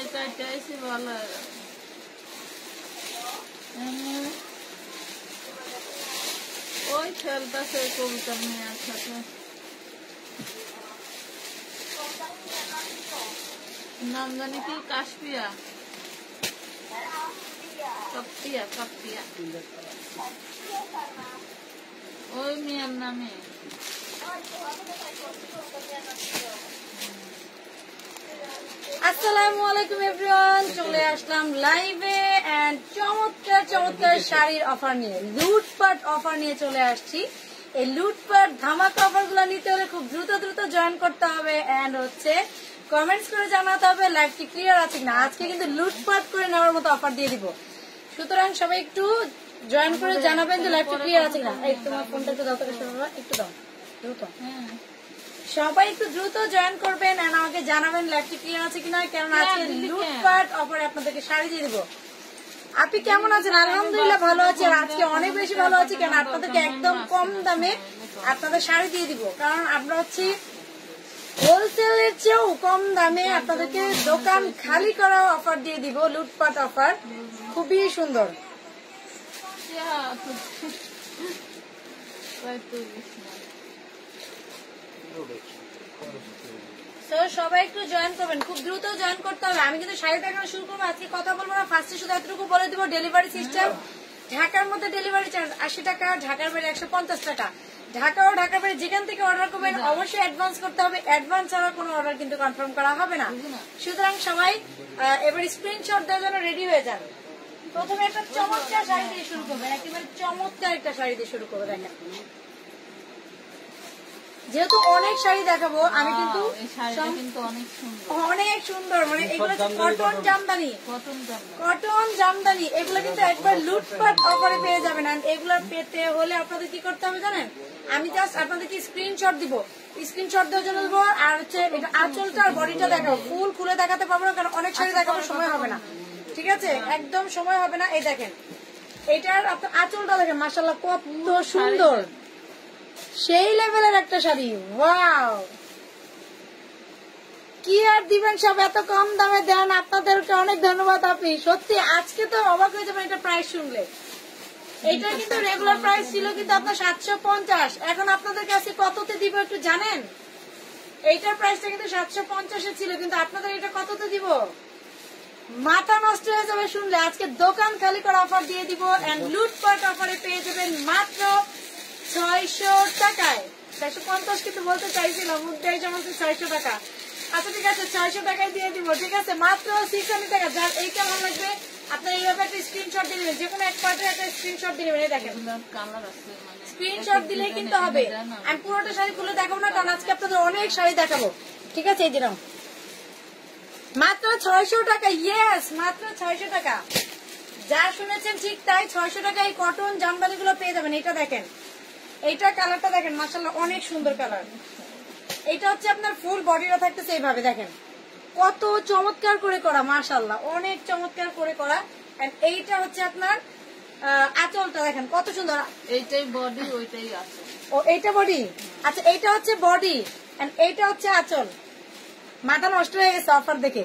সেলাই কাটতে আইসি ভালো হয়ে গেল। এমনি ওই খেলতেছে কবিতা মেয়ের সাথে নাম জানি কি কাশপিয়া কাপ্পিয়া কাপ্পিয়া ওই মেয়ের নামে আসসালামু আলাইকুম এভরিওয়ান চলে আসলাম লাইভে এন্ড চমৎকার চমৎকার শাড়ির অফার নিয়ে লুটপাট অফার নিয়ে চলে আসছি। এই লুটপাট ধামাকা অফারগুলো নিতে হলে খুব দ্রুত দ্রুত জয়েন করতে হবে এন্ড হচ্ছে কমেন্টস করে জানাতে হবে লাইভটি ক্লিয়ার আছে কিনা? আজকে কিন্তু লুটপাট করে নেওয়ার মতো অফার দিয়ে দিব। সুতরাং সবাই একটু জয়েন করে জানাবেন যে লাইভটি ক্লিয়ার আছে কিনা। এই তোমার ফোনটা একটু দাও একটু দাও দ্রুত। হ্যাঁ। সবাই একটু দ্রুত জয়েন করবেন আমাকে জানাবেন লাইভটি ক্লিয়ার আছে কিনা কারণ আজকে হ্যাঁ, লুটপাট অফারে আপনাদেরকে শাড়ি দিয়ে দিব আপনি কেমন আছেন আলহামদুলিল্লাহ ভালো আছি আর আজকে অনেক বেশি ভালো আছি কারণ আপনাদেরকে একদম কম দামে আপনাদের শাড়ি দিয়ে দিব কারণ আমরা হচ্ছে হোলসেলের চেয়েও কম দামে আপনাদেরকে দোকান খালি করা অফার দিয়ে দিব লুটপাট অফার খুবই সুন্দর ইয়া। তো সবাই একটু জয়েন করবেন। খুব দ্রুত জয়েন করতে হবে। আমি কিন্তু শাড়ি দেখানো শুরু করব। আজকে কথা বলব না। ফার্স্টে শুধু এতটুকু বলে দিব ডেলিভারি সিস্টেম ঢাকার মধ্যে ডেলিভারি চার্জ আশি টাকা ঢাকার বাইরে একশো পঞ্চাশ টাকা। ঢাকা ও ঢাকার বাইরে যেখান থেকে অর্ডার করবেন অবশ্যই অ্যাডভান্স করতে হবে। অ্যাডভান্স ছাড়া কোনো অর্ডার কিন্তু কনফার্ম করা হবে না। সুতরাং সবাই আহ, এবার স্ক্রিনশট দেওয়ার জন্য রেডি হয়ে যান। প্রথমে একটা চমৎকার শাড়ি দিয়ে শুরু করবে একেবারে চমৎকার একটা শাড়ি দিয়ে শুরু করবে দেখেন। যেহেতু অনেক শাড়ি দেখাবো আমি কিন্তু সব- কিন্তু অনেক সুন্দর। মানে এগুলো cotton Jamdani cotton cotton Jamdani. এগুলো কিন্তু একবার লুটপাট অফারে পেয়ে যাবেন। আর এগুলো পেতে হলে আপনাদের কি করতে হবে জানেন? আমি জাস্ট আপনাদেরকে স্ক্রিনশট দিব। স্ক্রিনশট দেওয়ার জন্য দেবো আর হচ্ছে এটা আঁচলটা আর বডিটা দেখাবো। ফুল খুলে দেখাতে পারব না কারণ অনেক শাড়ি দেখাবো সময় হবে না। ঠিক আছে? একদম সময় হবে না। এই দেখেন এটার আপনার আঁচলটা দেখেন মাসাল্লাহ কত সুন্দর। সেই লেভেলের একটা শাড়ি, ওয়াও। কি আর দিবেন সব, এত কম দামে দেন, আপনাদেরকে অনেক ধন্যবাদ আপনি। সত্যি, আজকে তো অবাক হয়ে যাবেন এটা প্রাইস শুনলে। এটা কিন্তু রেগুলার প্রাইস ছিল কিন্তু আপনার সাতশো পঞ্চাশ। এখন আপনাদের কাছে কততে দিব একটু জানেন? এইটার প্রাইসটা কিন্তু সাতশো পঞ্চাশে ছিল, কিন্তু আপনাদের এটা কততে দিব? মাথা নষ্ট হয়ে যাবে শুনলে। আজকে দোকান খালি করে অফার দিয়ে দিব এন্ড লুটপাট অফারে পেয়ে যাবেন মাত্র আচ্ছা যে পুরোটা শাড়ি আজকে অনেক শাড়ি দেখাবো। ঠিক আছে, এই দিলাম মাত্র ছয়শো টাকা ইয়েস মাত্র ছয়শো টাকা। যা শুনেছেন ঠিক তাই ছয়শো টাকা এই কটন জামদানি গুলো পেয়ে যাবেন, এটা দেখেন। এইটা কালারটা দেখেন মাসাল্লাহ অনেক সুন্দর কালার। এটা হচ্ছে আপনার ফুল বডিটা থাকতেছে এইভাবে দেখেন। কত চমৎকার করে করা মাশাল্লাহ অনেক চমৎকার করে করা। এইটা হচ্ছে আপনার আঁচলটা দেখেন কত সুন্দর। এইটাই বডি ওইটাই আছে ও এইটা বডি আচ্ছা এইটা হচ্ছে বডি এন্ড এইটা হচ্ছে আঁচল। মাথা নষ্ট হয়ে গেছে অফার দেখে।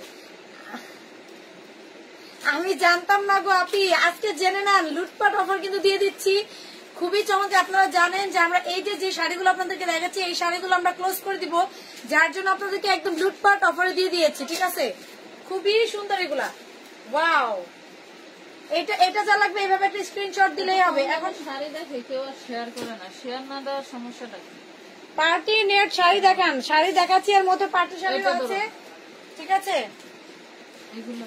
আমি জানতাম না গো আপনি আজকে জেনে নেন লুটপাট অফার কিন্তু দিয়ে দিচ্ছি। খুবই চমৎকার। আপনারা জানেন যে আমরা এই যে যে শাড়িগুলো আপনাদেরকে দেখাচ্ছি এই শাড়িগুলো আমরা ক্লোজ করে দিব যার জন্য আপনাদেরকে একদম লুটপাট অফারে দিয়ে দিয়েছি ঠিক আছে? খুবই সুন্দর এগুলা। ওয়াও এটা এটা যা লাগবে এইভাবে একটা স্ক্রিনশট দিলেই হবে। এখন শাড়ি দেখে কেউ আর শেয়ার করে না। শেয়ার না দেওয়ার সমস্যাটা কি? পার্টি নেট শাড়ি দেখান। শাড়ি দেখাচ্ছি এর মধ্যে পার্টি শাড়ি আছে ঠিক আছে? এগুলো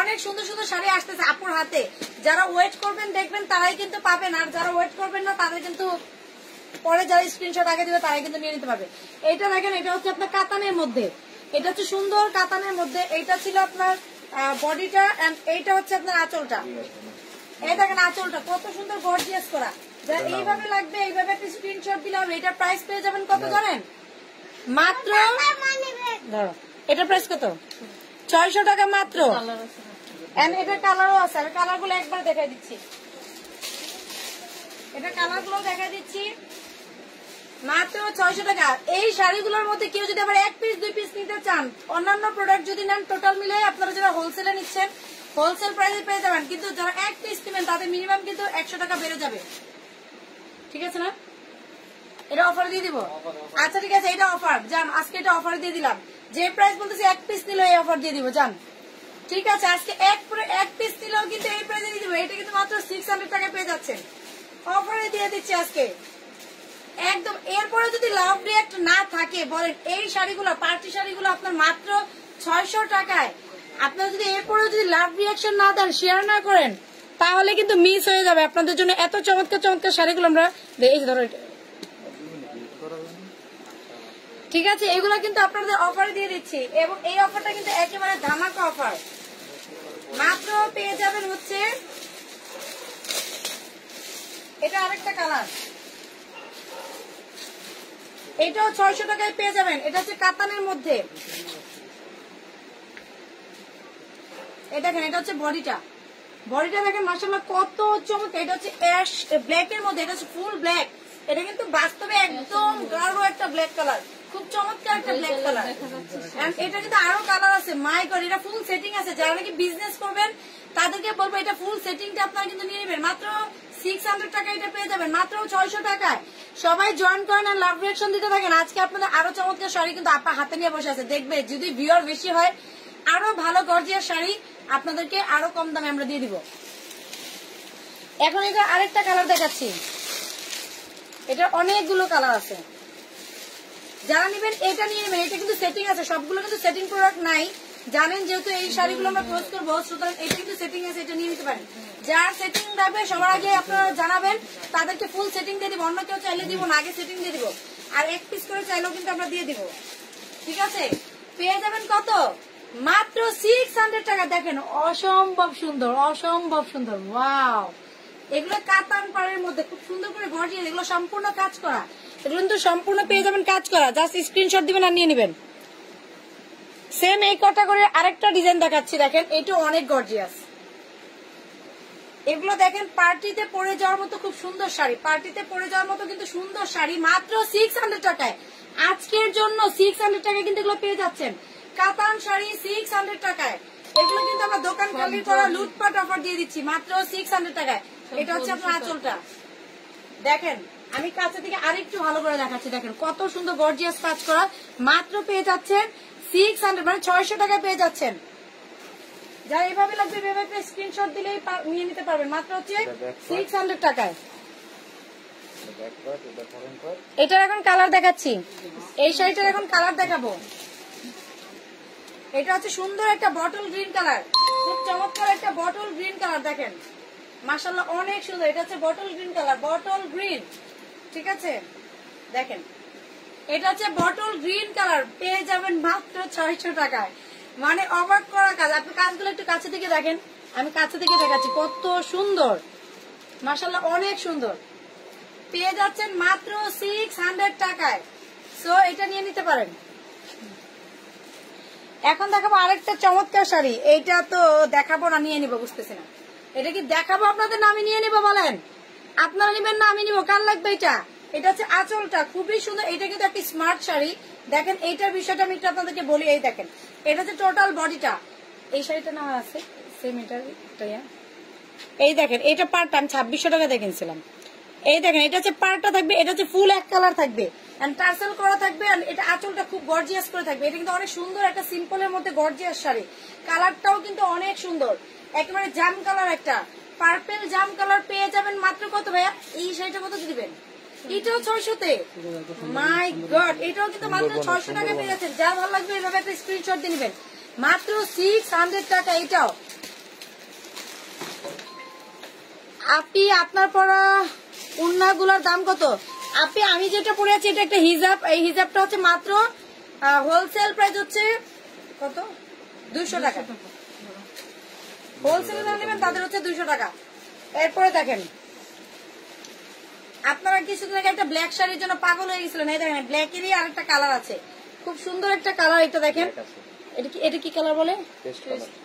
অনেক সুন্দর সুন্দর শাড়ি আসতেছে আপুর হাতে। যারা ওয়েট করবেন দেখবেন তারাই কিন্তু পাবেন। আর যারা ওয়েট করবেন না তাদের কিন্তু পরে যারা স্ক্রিনশট আগে দিবে তারাই কিন্তু নিয়ে নিতে পারবে। এইটা দেখেন এটা হচ্ছে আপনার কাতানের মধ্যে। এটা হচ্ছে সুন্দর কাতানের মধ্যে। এইটা ছিল আপনার বডিটা এইটা হচ্ছে আপনার আঁচলটা। এই দেখেন আঁচলটা কত সুন্দর গর্জিয়াস করা। যা এইভাবে লাগবে এইভাবে একটা স্ক্রিনশট দিলে হবে। এটার প্রাইস পেয়ে যাবেন কত জানেন? মাত্র ধরো এটার প্রাইস কত? ছয়শো টাকা মাত্র। এন্ড কালারও আছে। আমি একবার দেখাই দিচ্ছি। এটা দেখাই দিচ্ছি। মাত্র ছয়শো টাকা। এই শাড়িগুলোর মধ্যে কেউ যদি আবার এক পিস দুই পিস নিতে চান অন্যান্য প্রোডাক্ট যদি নেন টোটাল মিলে আপনারা যারা হোলসেলে নিচ্ছেন হোলসেল প্রাইসে পেয়ে যাবেন। কিন্তু যারা এক পিস নেবেন তাদের মিনিমাম কিন্তু একশো টাকা বেড়ে যাবে। ঠিক আছে না? এটা অফার দিয়ে দিব? আচ্ছা ঠিক আছে এটা অফার যান আজকে এটা অফার দিয়ে দিলাম। যে প্রাইস বলতেছি এক পিস নিলে এই অফার দিয়ে দিব। যান ঠিক আছে, আজকে এক এক পিস নিলেও কিন্তু এই প্রাইসে দিয়ে দিব এটা কিন্তু মাত্র সিক্স হান্ড্রেড পেয়ে যাচ্ছেন। অফারে দিয়ে দিচ্ছি আজকে। একদম, এরপরে যদি লাভ রিয়াক্ট না থাকে, বলেন এই শাড়িগুলো পার্টি শাড়িগুলো আপনার মাত্র ছয়শো টাকায়। আপনারা যদি এরপরে যদি লাভ রিয়াকশন না দেন শেয়ার না করেন, তাহলে কিন্তু মিস হয়ে যাবে। আপনাদের জন্য এত চমৎকার চমৎকার শাড়িগুলো আমরা, এই ধরো এটা। ঠিক আছে, এগুলো কিন্তু আপনাদের অফারে দিয়ে দিচ্ছি। এবং এই অফারটা কিন্তু একেবারে ধামাকা অফার মাত্র পেয়ে যাবেন হচ্ছে, এটা আরেকটা কালার এটাও ছয়শো টাকায় পেয়ে যাবেন। এটা হচ্ছে কাতানের মধ্যে। এই দেখেন, এটা হচ্ছে বডিটা। বডিটা দেখেন মাসাল্লাহ কত চমৎকার। এটা হচ্ছে অ্যাশ ব্ল্যাক এর মধ্যে, এটা হচ্ছে ফুল ব্ল্যাক এটা কিন্তু বাস্তবে একদম গাঢ় একটা ব্ল্যাক কালার খুব চমৎকার একটা ব্ল্যাক কালার এটা কিন্তু আরও কালার আছে। মাই গড এটা ফুল সেটিং আছে। যারা নাকি বিজনেস করবেন তাদেরকে বলব এটা ফুল সেটিংটা আপনারা কিন্তু নিয়ে নেবেন। মাত্র সিক্স হান্ড্রেড টাকা এটা পেয়ে যাবেন। মাত্র ছয়শো টাকায়। সবাই জয়েন করেন আর লাভ রিয়াকশন দিতে থাকেন। আজকে আপনাদের আরও চমৎকার শাড়ি কিন্তু আপা হাতে নিয়ে বসে আছে। দেখবে যদি ভিউর বেশি হয় আরও ভালো গর্জিয়ার শাড়ি আপনাদেরকে আরও কম দামে আমরা দিয়ে দিব। এখন এটা আরেকটা কালার দেখাচ্ছি। এটা অনেকগুলো কালার আছে। যারা নেবেন, এটা নিয়ে নেবেন। এটা কিন্তু সেটিং আছে, সবগুলো কিন্তু সেটিং প্রোডাক্ট নাই। জানেন যেহেতু এই শাড়িগুলো আমরা ক্লোজ করব, সুতরাং এটা কিন্তু সেটিং আছে, এটা নিয়ে নিতে পারেন। যার সেটিং লাগবে, সবার আগে আপনারা জানাবেন, তাদেরকে ফুল সেটিং দিয়ে দিব। অন্য কেউ চাইলে দিব না, আগে সেটিং দিয়ে দিব। আর এক পিস করে চাইলেও কিন্তু আমরা দিয়ে দিব। ঠিক আছে? পেয়ে যাবেন কত? মাত্র সিক্স হান্ড্রেড টাকা। দেখেন, অসম্ভব সুন্দর অসম্ভব সুন্দর। ওয়াও এগুলো কাতান পাড়ের মধ্যে খুব সুন্দর করে গর্জিয়ে এগুলো সম্পূর্ণ কাজ করা। এগুলো কিন্তু সম্পূর্ণ পেয়ে যাবেন কাজ করা। জাস্ট স্ক্রিনশট দিবেন আর নিয়ে নেবেন। সেম এই কটা করে আরেকটা ডিজাইন দেখাচ্ছি দেখেন। এটা অনেক গর্জিয়াস এগুলো দেখেন পার্টিতে পরে যাওয়ার মতো খুব সুন্দর শাড়ি। পার্টিতে পরে যাওয়ার মতো কিন্তু সুন্দর শাড়ি মাত্র সিক্স হান্ড্রেড টাকায়। আজকের জন্য সিক্স হান্ড্রেড টাকায় কিন্তু এগুলো পেয়ে যাচ্ছেন। কাতান শাড়ি সিক্স হান্ড্রেড টাকায়। এগুলো কিন্তু আমরা দোকান খালি করা লুটপাট অফার দিয়ে দিচ্ছি মাত্র সিক্স হান্ড্রেড টাকায়। এটা হচ্ছে আপনার আঁচলটা। দেখেন আমি কাছে থেকে আরেকটু ভালো করে দেখাচ্ছি দেখেন কত সুন্দর গর্জিয়াস কাজ করা। মাত্র পেয়ে যাচ্ছেন সিক্স হান্ড্রেড মানে ছয়শো টাকায় পেয়ে যাচ্ছেন। যারা এভাবে লাগবে এভাবে স্ক্রিনশট দিলেই নিয়ে নিতে পারবেন। মাত্র হচ্ছে সিক্স হান্ড্রেড টাকায়। এটার এখন কালার দেখাচ্ছি। এই শাড়িটার এখন কালার দেখাবো। এটা হচ্ছে সুন্দর একটা বটল গ্রিন কালার খুব চমৎকার একটা বটল গ্রিন কালার দেখেন। মাসাল্লাহ অনেক সুন্দর। এটা হচ্ছে bottle green colour bottle green ঠিক আছে? দেখেন, এটা হচ্ছে বটল গ্রিন কালার পেয়ে যাবেন মাত্র ছয়শো টাকায়। মানে অবাক করা কাজ। আপনি কাজগুলো একটু কাছে থেকে দেখেন। আমি কাছে থেকে দেখাচ্ছি, কত সুন্দর। মাসাল্লাহ অনেক সুন্দর। পেয়ে যাচ্ছেন মাত্র সিক্স হান্ড্রেড টাকায়। সো এটা নিয়ে নিতে পারেন। এখন দেখাবো আরেকটা চমৎকার শাড়ি। এইটা তো দেখাবো না, নিয়ে নিবো, বুঝতেছি না। এটা কি দেখাবো আপনাদের না আমি নিয়ে নিবো, বলেন? আপনারা নিবেন না, আমি নিবো। কার লাগবে এটা? এটা হচ্ছে আঁচলটা। খুবই সুন্দর। এটা কিন্তু একটা স্মার্ট শাড়ি। দেখেন, এইটার বিষয়টা আমি আপনাদেরকে বলি। এই দেখেন, এটা হচ্ছে টোটাল বডিটা এই শাড়িটা না আছে? সেম এটার এই দেখেন এটা পার্টটা আমি ছাব্বিশশো টাকা দিয়ে এই দেখেন, এটা হচ্ছে পার্টটা থাকবে, এটা হচ্ছে ফুল এক কালার থাকবে। টার্সেল করা থাকবে এটা আঁচলটা খুব গর্জিয়াস করে থাকবে। এটা কিন্তু অনেক সুন্দর একটা সিম্পলের মধ্যে গর্জিয়াস শাড়ি। কালারটাও কিন্তু অনেক সুন্দর। একেবারে জাম কালার একটা। পার্পেল জাম কালার পেয়ে যাবেন মাত্র কত ভাইয়া? এই শাড়িটা কত দিবেন। এটাও ছয়শোতে মাই গড এটাও কিন্তু মাত্র ছয়শো টাকা পেয়ে যাচ্ছেন। যা ভালো লাগবে এভাবে একটা স্ক্রিনশট দিয়ে নেবেন। মাত্র সিক্স হান্ড্রেড টাকা এটাও। আপনি আপনার পরা উন্নাগুলোর দাম কত? আপনি আমি যেটা পরে আছি এটা একটা হিজাব। এই হিজাবটা হচ্ছে মাত্র হোলসেল প্রাইস হচ্ছে কত? দুইশো টাকা। হোলসেলে দাম নেবেন তাদের হচ্ছে দুইশো টাকা। এরপরে দেখেন আপনারা কিছুদিন আগে একটা ব্ল্যাক শাড়ির জন্য পাগল হয়ে গেছিলেন। এই দেখেন ব্ল্যাক ব্ল্যাকেরই আরেকটা কালার আছে। খুব সুন্দর একটা কালার এটা দেখেন। এটা কি এটা কি কালার বলে?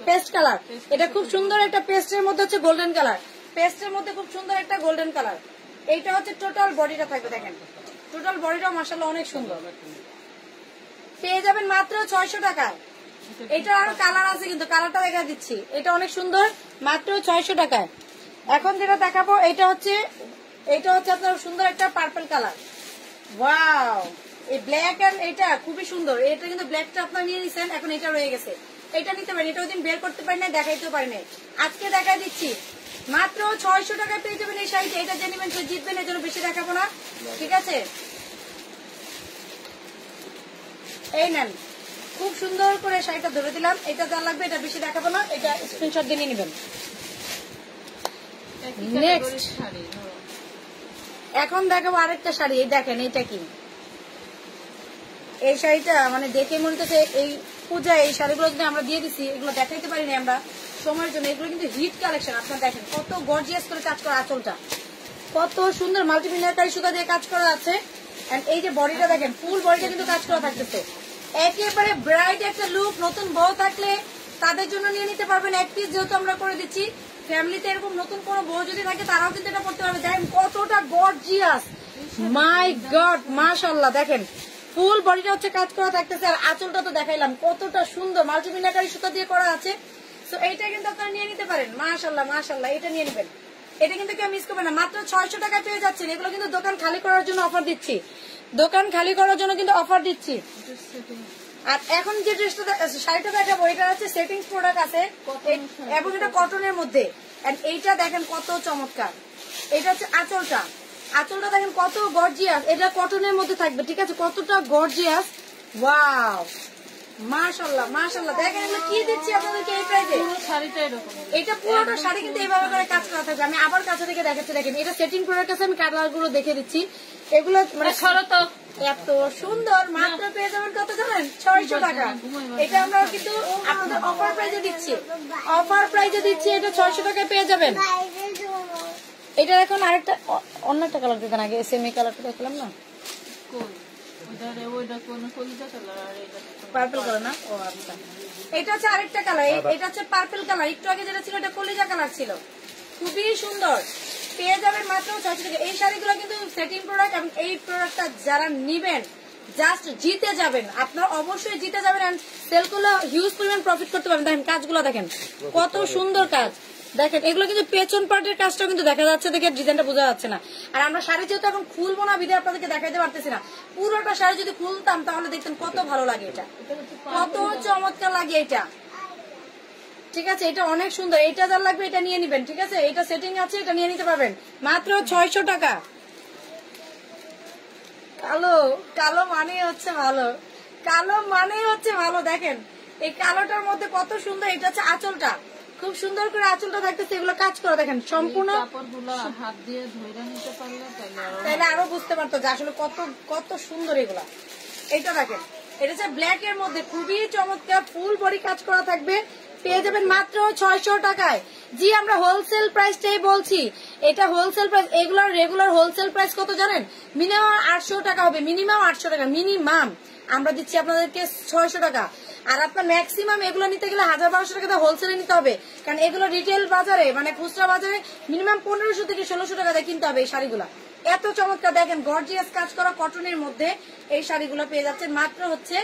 পেস্ট কালার এটা খুব সুন্দর একটা পেস্টের মধ্যে হচ্ছে গোল্ডেন কালার পেস্টের মধ্যে খুব সুন্দর একটা গোল্ডেন কালার এইটা হচ্ছে টোটাল বডিটা থাকবে দেখেন। টোটাল বডিটাও মাসাল্লাহ অনেক সুন্দর। পেয়ে যাবেন মাত্র ছয়শো টাকায়। এটা আরও কালার আছে কিন্তু কালারটা দেখা দিচ্ছি। এটা অনেক সুন্দর, মাত্র ছয়শো টাকায়। এখন যেটা দেখাবো, এটা হচ্ছে এটা হচ্ছে আপনার সুন্দর একটা পার্পল কালার ওয়াও এই ব্ল্যাক এটা খুবই সুন্দর। এটা কিন্তু ব্ল্যাকটা আপনার নিয়ে নিছেন, এখন এটা রয়ে গেছে। এটা নিতে পারেন, এটা বের করতে পারি না দেখাইতেও পারি না আজকে দেখাই দিচ্ছি, মাত্র ছয়শো টাকা পেয়ে যাবেন এই শাড়িটা। এটা যে নেবেন জিতবেন জন্য বেশি দেখাবো না। ঠিক আছে? এই নেন। খুব সুন্দর করে শাড়িটা ধরে দিলাম। এটা যা লাগবে এটা বেশি দেখাবো না এটা স্ক্রিনশট দিয়ে নিয়ে নেবেন। ধরো। এখন দেখাবো আরেকটা শাড়ি এই দেখেন এটা কি? এই শাড়িটা মানে দেখে মনে হচ্ছে এই পূজায় এই শাড়িগুলো যদি আমরা দিয়ে দিছি এগুলো দেখাইতে পারিনি আমরা সময়ের জন্য। এগুলো কিন্তু হিট কালেকশন আপনারা দেখেন কত গর্জিয়াস করে কাজ করা আঁচলটা। কত সুন্দর মাল্টিমিনারকারী সুতা দিয়ে কাজ করা আছে। এই যে বডিটা দেখেন ফুল বডিটা কিন্তু কাজ করা থাকতেছে। একেবারে ব্রাইট একটা লুক নতুন বউ থাকলে তাদের জন্য নিয়ে নিতে পারবেন এক পিস যেহেতু আমরা করে দিচ্ছি। ফ্যামিলিতে এরকম নতুন কোনো বউ যদি থাকে, তারাও কিন্তু এটা করতে পারবে। দেখেন কতটা গর্জিয়াস মাই গড মাশাল্লাহ দেখেন। ফুল বডিটা হচ্ছে কাজ করা থাকতেছে, আর আঁচলটা তো দেখাইলাম, কতটা সুন্দর। মাল্টিমিনাকারী সুতা দিয়ে করা আছে। তো এইটা কিন্তু আপনারা নিয়ে নিতে পারেন। মাশাল্লাহ মাশাল্লাহ এটা নিয়ে নেবেন। এটা কিন্তু কেউ মিস করবে না। মাত্র ছয়শো টাকায় পেয়ে যাচ্ছেন। এগুলো কিন্তু দোকান খালি করার জন্য অফার দিচ্ছি। দোকান খালি করার জন্য কিন্তু অফার দিচ্ছি। আর এখন যে ড্রেসটা শাড়িটা দেখাবো এটা হচ্ছে সেটিংস প্রোডাক্ট আছে। এবং এটা কটনের মধ্যে। এইটা দেখেন কত চমৎকার। এটা হচ্ছে আঁচলটা। আঁচলটা দেখেন কত গর্জিয়াস এটা কটনের মধ্যে থাকবে ঠিক আছে? কতটা গর্জিয়াস ওয়াও মাশাল্লাহ মাশাল্লাহ দেখেন এগুলো কি দিচ্ছি আপনাদেরকে এই প্রাইসে পুরো শাড়িটা এরকম। এটা পুরোটা শাড়ি কিন্তু এইভাবে করে কাজ করা থাকবে। আমি আবার কাছে থেকে দেখাচ্ছি দেখেন। এটা সেটিং আমি কালারগুলো দেখে দিচ্ছি। এগুলো মানে এ, সরো তো। এত সুন্দর মাত্র পেয়ে যাবেন কত জানেন? ছয়শো টাকা। এটা আমরা কিন্তু আপনাদের অফার প্রাইজে দিচ্ছি। অফার প্রাইজে দিচ্ছি এটা ছয়শো টাকায় পেয়ে যাবেন। এটা এখন আরেকটা অন্য একটা কালার দিতেন আগে সেম কালারটা দেখলাম না? পার্পল কালার না? ও আচ্ছা। এটা হচ্ছে আরেকটা কালার এটা হচ্ছে পার্পল কালার একটু আগে যেটা ছিল এটা কলিজা কালার ছিল। খুবই সুন্দর। পেয়ে যাবেন মাত্র ছয়শো টাকা। এই শাড়িগুলো কিন্তু সেটিং প্রোডাক্ট এবং এই প্রোডাক্টটা যারা নিবেন জাস্ট জিতে যাবেন। আপনারা অবশ্যই জিতে যাবেন সেল করলে হিউজ পরিমাণ প্রফিট করতে পারবেন। দেখেন কাজগুলো দেখেন। কত সুন্দর কাজ। দেখেন, এগুলো কিন্তু পেছন পার্টের কাজটাও কিন্তু দেখা যাচ্ছে দেখে ডিজাইনটা বোঝা যাচ্ছে না। আর আমরা শাড়ি যেহেতু এখন খুলবো না বিধে আপনাদেরকে দেখাইতে পারতেছি না। পুরোটা শাড়ি যদি খুলতাম, তাহলে দেখতেন কত ভালো লাগে এটা। কত চমৎকার লাগে এটা। ঠিক আছে, এটা অনেক সুন্দর। এটা যার লাগবে এটা নিয়ে নিবেন, ঠিক আছে? এটা সেটিং আছে, এটা নিয়ে নিতে পারবেন। মাত্র ছয়শো টাকা। কালো কালো মানে হচ্ছে ভালো। কালো মানে হচ্ছে ভালো, দেখেন। এই কালোটার মধ্যে কত সুন্দর, এটা হচ্ছে আঁচলটা। খুব সুন্দর করে আঁচলটা থাকতেছে এগুলো কাজ করে দেখেন সম্পূর্ণ হাত দিয়ে ধরে নিতে পারলে তাহলে আরও তাহলে আরও বুঝতে পারতো যে আসলে কত কত সুন্দর এগুলা। এটা দেখেন এটা হচ্ছে ব্ল্যাক এর মধ্যে খুবই চমৎকার ফুল বডি কাজ করা থাকবে। পেয়ে যাবেন মাত্র ছয়শো টাকায়। জি আমরা হোলসেল প্রাইসটাই বলছি। এটা হোলসেল প্রাইস এগুলোর রেগুলার হোলসেল প্রাইস কত জানেন? মিনিমাম আটশো টাকা হবে মিনিমাম আটশো টাকা মিনিমাম আমরা দিচ্ছি আপনাদেরকে ছয়শো টাকা। আর আপনার ম্যাক্সিমাম এগুলো নিতে গেলে হাজার বারোশো টাকা হোলসেলে নিতে হবে। কারণ এগুলো রিটেল বাজারে মানে খুচরা বাজারে মিনিমাম পনেরোশো থেকে ষোলোশো টাকা দিয়ে কিনতে হবে এই শাড়িগুলো। এত চমৎকার দেখেন গর্জিয়াস কাজ করা কটনের মধ্যে এই শাড়িগুলো পেয়ে যাচ্ছেন। মাত্র হচ্ছে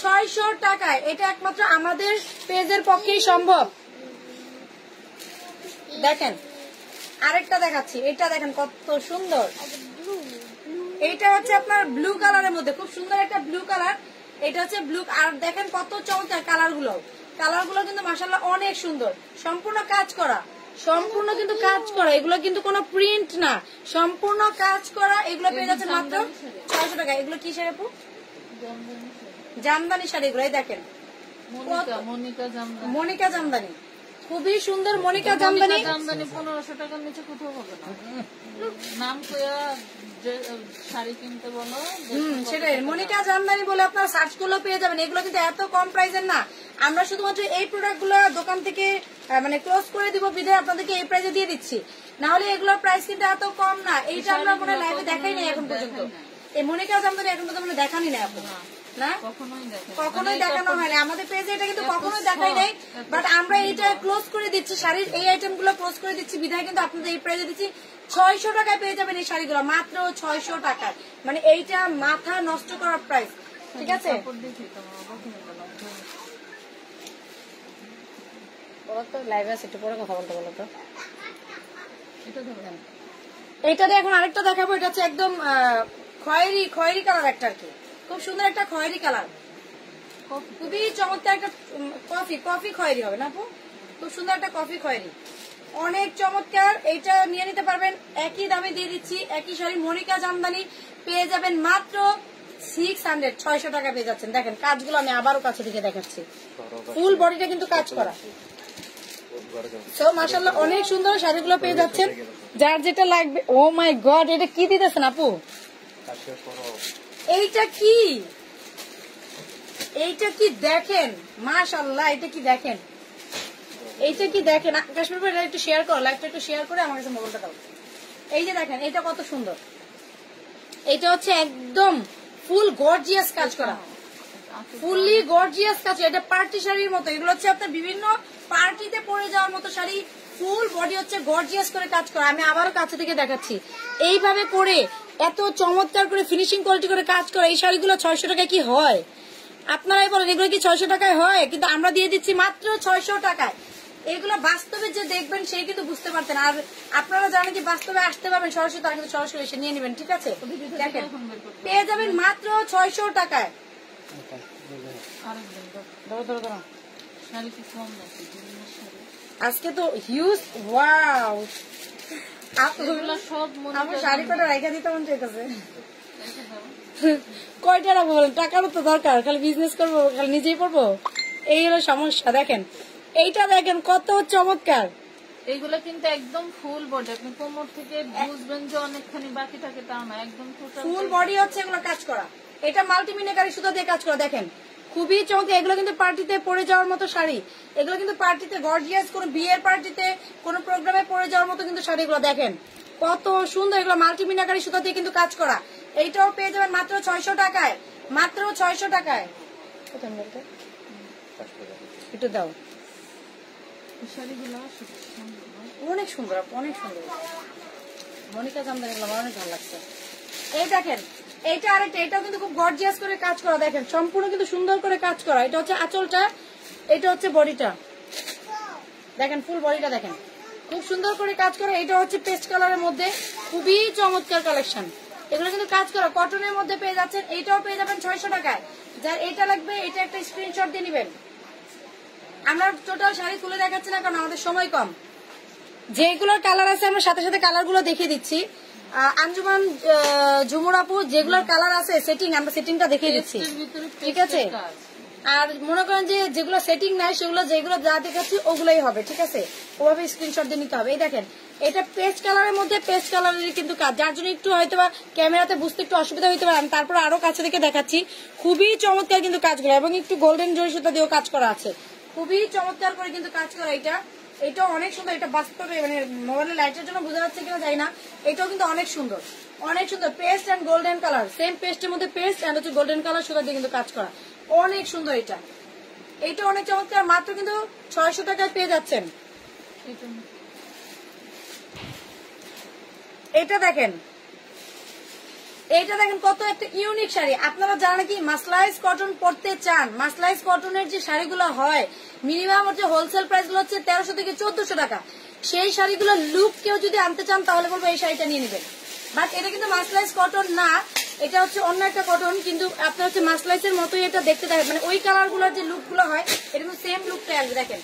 ছয়শো টাকায়। এটা একমাত্র আমাদের পেজের পক্ষেই সম্ভব। দেখেন আরেকটা দেখাচ্ছি। এটা দেখেন কত সুন্দর। এইটা হচ্ছে আপনার ব্লু কালারের মধ্যে। খুব সুন্দর একটা ব্লু কালার এটা হচ্ছে ব্লু আর দেখেন কত চমৎকার কালারগুলো। কালারগুলো কিন্তু মাসাল্লাহ অনেক সুন্দর। সম্পূর্ণ কাজ করা। সম্পূর্ণ কিন্তু কাজ করা। এগুলো কিন্তু কোনো প্রিন্ট না। সম্পূর্ণ কাজ করা। এগুলো পেয়ে যাচ্ছে মাত্র ছয়শো টাকা। এগুলো কি শাড়ি আপু? জামদানি শাড়ি। এগুলো দেখেন। মনিকা মনিকা জামদানি। খুবই সুন্দর মনিকা জামদানি। জামদানি পনেরোশো টাকার নিচে কোথাও হবে না। নাম শাড়ি কিনতে বলো হুম সেটাই। মনিকা জামদানি বলে আপনার সার্চ করলেও পেয়ে যাবেন। এগুলো কিন্তু এত কম প্রাইসের না। আমরা শুধুমাত্র এই দোকান থেকে মানে ক্লোজ করে দিব বিধায় আপনাদেরকে এই প্রাইসে দিয়ে দিচ্ছি। না হলে এগুলোর প্রাইস কিন্তু এত কম না। এইটা আমরা কোনো লাইভে দেখাই নাই এখন পর্যন্ত। এই মনিকা জামদানি এখন পর্যন্ত আমরা দেখানি না এখন। না কখনোই দেখে কখনোই দেখানো হয়নি। আমাদের পেজে এটা কিন্তু কখনোই দেখাই নাই। বাট আমরা এইটা ক্লোজ করে দিচ্ছি। শাড়ির এই আইটেমগুলো ক্লোজ করে দিচ্ছি। বিধায় কিন্তু আপনাদের এই প্রাইজে দিচ্ছি। ছয়শো টাকায় পেয়ে যাবেন এই শাড়িগুলো মাত্র ছয়শো টাকায়। মানে এইটা মাথা নষ্ট করার প্রাইস ঠিক আছে? হয়ে। এইটা দিয়ে এখন আরেকটা দেখাবো এটা হচ্ছে একদম আহ, খয়েরি খয়েরি কালার একটা আর কি। খুব সুন্দর একটা খয়েরি কালার খুবই চমৎকার একটা কফি কফি খয়েরি হবে না আপু? খুব সুন্দর একটা কফি খয়েরি। অনেক চমৎকার, এইটা নিয়ে নিতে পারবেন। একই দামে দিয়ে দিচ্ছি, একই শাড়ি মনিকা জামদানি, পেয়ে যাবেন মাত্র সিক্স হান্ড্রেড ছয়শো টাকা পেয়ে যাচ্ছেন। দেখেন, কাজগুলো আমি আবারও কাছে থেকে দেখাচ্ছি। ফুল বডিটা কিন্তু কাজ করা। তো মাসাল্লাহ অনেক সুন্দর শাড়িগুলো পেয়ে যাচ্ছেন। যার যেটা লাগবে, ও মাই গড, এটা কি দিতেছেন আপু? এইটা কি? এইটা কি দেখেন? মাশাল্লাহ এটা কি দেখেন? এইটা কি দেখেন? আ- কাশ্মীর ভাই, একটু শেয়ার করো লাইভটা একটু শেয়ার করে আমার কাছে মোবাইলটা দাও। এই যে দেখেন এটা কত সুন্দর। এটা হচ্ছে একদম ফুল গর্জিয়াস কাজ করা। ফুললি গর্জিয়াস কাজ এটা পার্টি শাড়ির মতো। এগুলো হচ্ছে আপনার বিভিন্ন পার্টিতে পরে যাওয়ার মতো শাড়ি। ফুল বডি হচ্ছে গর্জিয়াস করে কাজ করা। আমি আবারও কাছে থেকে দেখাচ্ছি। এইভাবে করে এত চমৎকার করে ফিনিশিং কোয়ালিটি করে কাজ করা। এই শাড়িগুলো ছয়শো টাকায় কি হয়? আপনারাই বলেন এগুলো কি ছয়শো টাকায় হয়? কিন্তু আমরা দিয়ে দিচ্ছি মাত্র ছয়শো টাকায়। এগুলো বাস্তবে যে দেখবেন সেই কিন্তু বুঝতে পারতেন আর আপনারা জানেন কি বাস্তবে আসতে পারবেন সরাসরি তারা কিন্তু সরাসরি এসে নিয়ে নেবেন ঠিক আছে? দেখেন পেয়ে যাবেন মাত্র ছয়শো টাকায়। নাকি আজকে তো হিউজ ওয়াও আমার শাড়ি কটা রাইখা দিতে মন চাইতেছে। কয়টা রাখব বলেন? টাকারও তো দরকার খালি বিজনেস করব খালি নিজেই পড়ব এই হলো সমস্যা দেখেন। এইটা দেখেন কত চমৎকার। এইগুলো কিন্তু একদম ফুল বডি আপনি কোমর থেকে বুঝবেন যে অনেকখানি বাকি থাকে তা না একদম ফুল বডি হচ্ছে এগুলো কাজ করা। এটা মাল্টিমিনেকারি সুতা দিয়ে কাজ করা দেখেন। খুবই চমৎকার এগুলো কিন্তু পার্টিতে পরে যাওয়ার মতো শাড়ি। এগুলো কিন্তু পার্টিতে গর্জিয়াস কোন বিয়ের পার্টিতে কোন প্রোগ্রামে পরে যাওয়ার মতো কিন্তু শাড়িগুলো দেখেন। কত সুন্দর এগুলো মাল্টিমিনাকারি সুতা দিয়ে কিন্তু কাজ করা। এইটাও পেয়ে যাবেন মাত্র ছয়শো টাকায়। মাত্র ছয়শো টাকায়? একটু দাও এই শাড়িগুলো সত্যি সুন্দর না? অনেক সুন্দর অনেক সুন্দর। মনিকা জামদানি এগুলো আমার অনেক ভালো লাগছে। এই দেখেন, এইটা আরেকটা এটাও কিন্তু খুব গর্জিয়াস করে কাজ করা, দেখেন, সম্পূর্ণ কিন্তু সুন্দর করে কাজ করা। এটা হচ্ছে আঁচলটা, এটা হচ্ছে বডিটা। দেখেন ফুল বডিটা দেখেন। খুব সুন্দর করে কাজ করা, এটা হচ্ছে পেস্ট কালারের মধ্যে, খুবই চমৎকার কালেকশন এগুলো কিন্তু কাজ করা কটনের মধ্যে পেয়ে যাচ্ছেন এইটাও পেয়ে যাবেন ছয়শো টাকায়। যার, এটা লাগবে, এটা একটা স্ক্রিনশট দিয়ে নেবেন। আমরা টোটাল শাড়ি তুলে দেখাচ্ছি না কারণ আমাদের সময় কম। যেগুলোর কালার আছে আমরা সাথে সাথে কালারগুলো দেখিয়ে দিচ্ছি। আঞ্জুমান ঝুমুর আপু যেগুলোর কালার আছে সেটিং আমরা সেটিংটা দেখিয়ে দিচ্ছি। ঠিক আছে? আর মনে করেন যে যেগুলো সেটিং নাই সেগুলো যেগুলো যা দেখাচ্ছি ওগুলোই হবে ঠিক আছে? ওভাবে স্ক্রিনশট দিয়ে নিতে হবে। এই দেখেন এটা পেস্ট কালারের মধ্যে পেস্ট কালারের কিন্তু কাজ। যার জন্য একটু হয়তো বা ক্যামেরাতে বুঝতে একটু অসুবিধা হইতে পারে। আমি তারপর আরও কাছে থেকে দেখাচ্ছি। খুবই চমৎকার কিন্তু কাজগুলো এবং একটু গোল্ডেন সুতা দিয়েও কাজ করা আছে। খুবই চমৎকার করে কিন্তু কাজ করা এটা। এটাও অনেক সুন্দর, এটা বাস্তবে মানে মোবাইলের লাইটের জন্য বোঝা যাচ্ছে কিনা জানি না। এটাও কিন্তু অনেক সুন্দর অনেক সুন্দর। Paste and golden colour same পেস্টের মধ্যে পেস্ট এন্ড হচ্ছে গোল্ডেন কালার সুতা দিয়ে কিন্তু কাজ করা। অনেক সুন্দর এটা। এটা অনেক চমৎকার, মাত্র কিন্তু ছয়শো টাকায় পেয়ে যাচ্ছেন। এটা দেখেন এইটা দেখেন কত একটা ইউনিক শাড়ি। আপনারা যারা নাকি মাসলাইজ কটন পরতে চান, মাসলাইজ কটনের যে শাড়িগুলো হয় মিনিমাম হচ্ছে হোলসেল প্রাইসগুলো হচ্ছে তেরোশো থেকে চোদ্দশো টাকা। সেই শাড়িগুলোর লুক কেউ যদি আনতে চান, তাহলে বলব এই শাড়িটা নিয়ে নেবেন। বাট এটা কিন্তু মাসলাইজ কটন না, এটা হচ্ছে অন্য একটা কটন কিন্তু আপনার হচ্ছে মাসলাইজের মতোই এটা দেখতে দেখেন। মানে ওই কালারগুলোর যে লুকগুলো হয়, এটা কিন্তু সেম লুকটাই আসবে, দেখেন।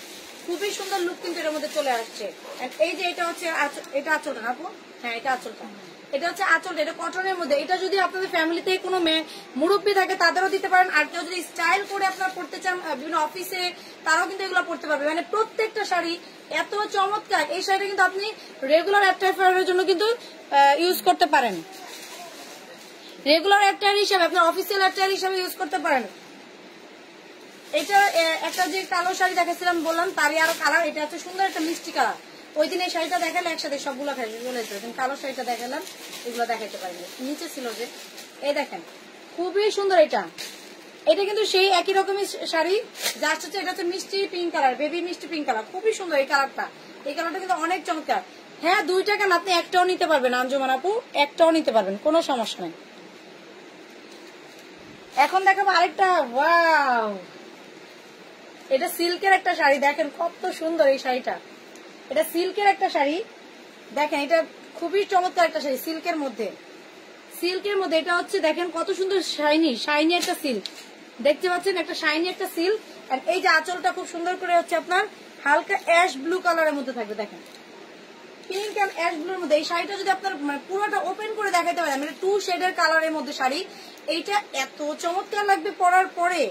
খুবই সুন্দর লুক কিন্তু এর মধ্যে চলে আসছে। এই যে এটা হচ্ছে এটা আঁচলটা না হ্যাঁ এটা আঁচলটা। এটা হচ্ছে আঁচলটা এটা কটনের মধ্যে। এটা যদি আপনাদের ফ্যামিলিতে কোনো মেয়ে মুরব্বী থাকে, তাদেরও দিতে পারেন। আর কেউ যদি স্টাইল করে আপনারা পড়তে চান বিভিন্ন অফিসে তারাও কিন্তু এগুলো পড়তে পারবে। মানে প্রত্যেকটা শাড়ি এত চমৎকার। এই শাড়িটা কিন্তু আপনি রেগুলার অ্যাটায়ারের জন্য কিন্তু ইউজ করতে পারেন। রেগুলার অ্যাটায়ার হিসাবে, আপনার অফিসিয়াল অ্যাটায়ার হিসাবে ইউজ করতে পারেন। এটা একটা যে কালো শাড়ি দেখাচ্ছিলাম, বললাম, তারই আরও কালার এটা হচ্ছে সুন্দর একটা মিষ্টি কালার ওই দিন এই শাড়িটা দেখালে একসাথে সবগুলো যেত কালো শাড়িটা দেখালাম, এগুলো দেখাইতে পারিনি। নিচে ছিল যে, এই দেখেন, খুবই সুন্দর এটা। এটা কিন্তু সেই একই রকমের শাড়ি, জাস্ট হচ্ছে এটা হচ্ছে মিষ্টি পিঙ্ক কালার, বেবি মিষ্টি পিঙ্ক কালার। খুবই সুন্দর এই কালারটা। এই কালারটা কিন্তু অনেক চমৎকার। হ্যাঁ দুই টাকা না, আপনি একটাও নিতে পারবেন, আঞ্জুমান আপু, একটাও নিতে পারবেন, কোনো সমস্যা নেই। এখন দেখাবো আরেকটা এটা সিল্কের একটা শাড়ি, দেখেন কত সুন্দর এই শাড়িটা। এটা সিল্কের একটা শাড়ি। দেখেন, এটা খুবই চমৎকার একটা শাড়ি, সিল্কের মধ্যে। সিল্কের মধ্যে এটা হচ্ছে, দেখেন কত সুন্দর শাইনি শাইনি একটা সিল্ক। দেখতে পাচ্ছেন, একটা শাইনি একটা সিল্ক। আর এই যে আঁচলটা খুব সুন্দর করে হচ্ছে আপনার হালকা অ্যাশ ব্লু কালারের মধ্যে থাকবে, দেখেন। পিঙ্ক অ্যান্ড অ্যাশ ব্লুর মধ্যে, এই শাড়িটা যদি আপনার মানে পুরোটা ওপেন করে দেখাতে পারেন মানে টু শেডের কালারের মধ্যে শাড়ি, এইটা এত চমৎকার লাগবে পরার পরে।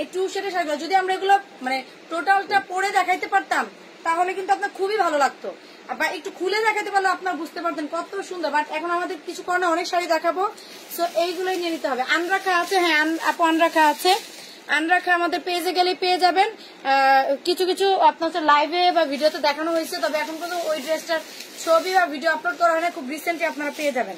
এই টু শেডের শাড়িগুলো, যদি আমরা এগুলো মানে টোটালটা পরে দেখাইতে পারতাম তাহলে কিন্তু আপনার খুবই ভালো লাগতো। বা একটু খুলে দেখাতে পারলে আপনার বুঝতে পারতেন কত সুন্দর। বাট এখন আমাদের কিছু কারণে অনেক শাড়ি দেখাবো। সো এইগুলোই নিয়ে নিতে হবে। আনরাখা আছে হ্যাঁ আপু আনরাখা আছে। আনরাখা আমাদের পেজে গেলে পেয়ে যাবেন। কিছু কিছু আপনার লাইভে বা ভিডিওতে দেখানো হয়েছে, তবে এখন কিন্তু ওই ড্রেসটার ছবি বা ভিডিও আপলোড করা হয় না, খুব রিসেন্টলি আপনারা পেয়ে যাবেন।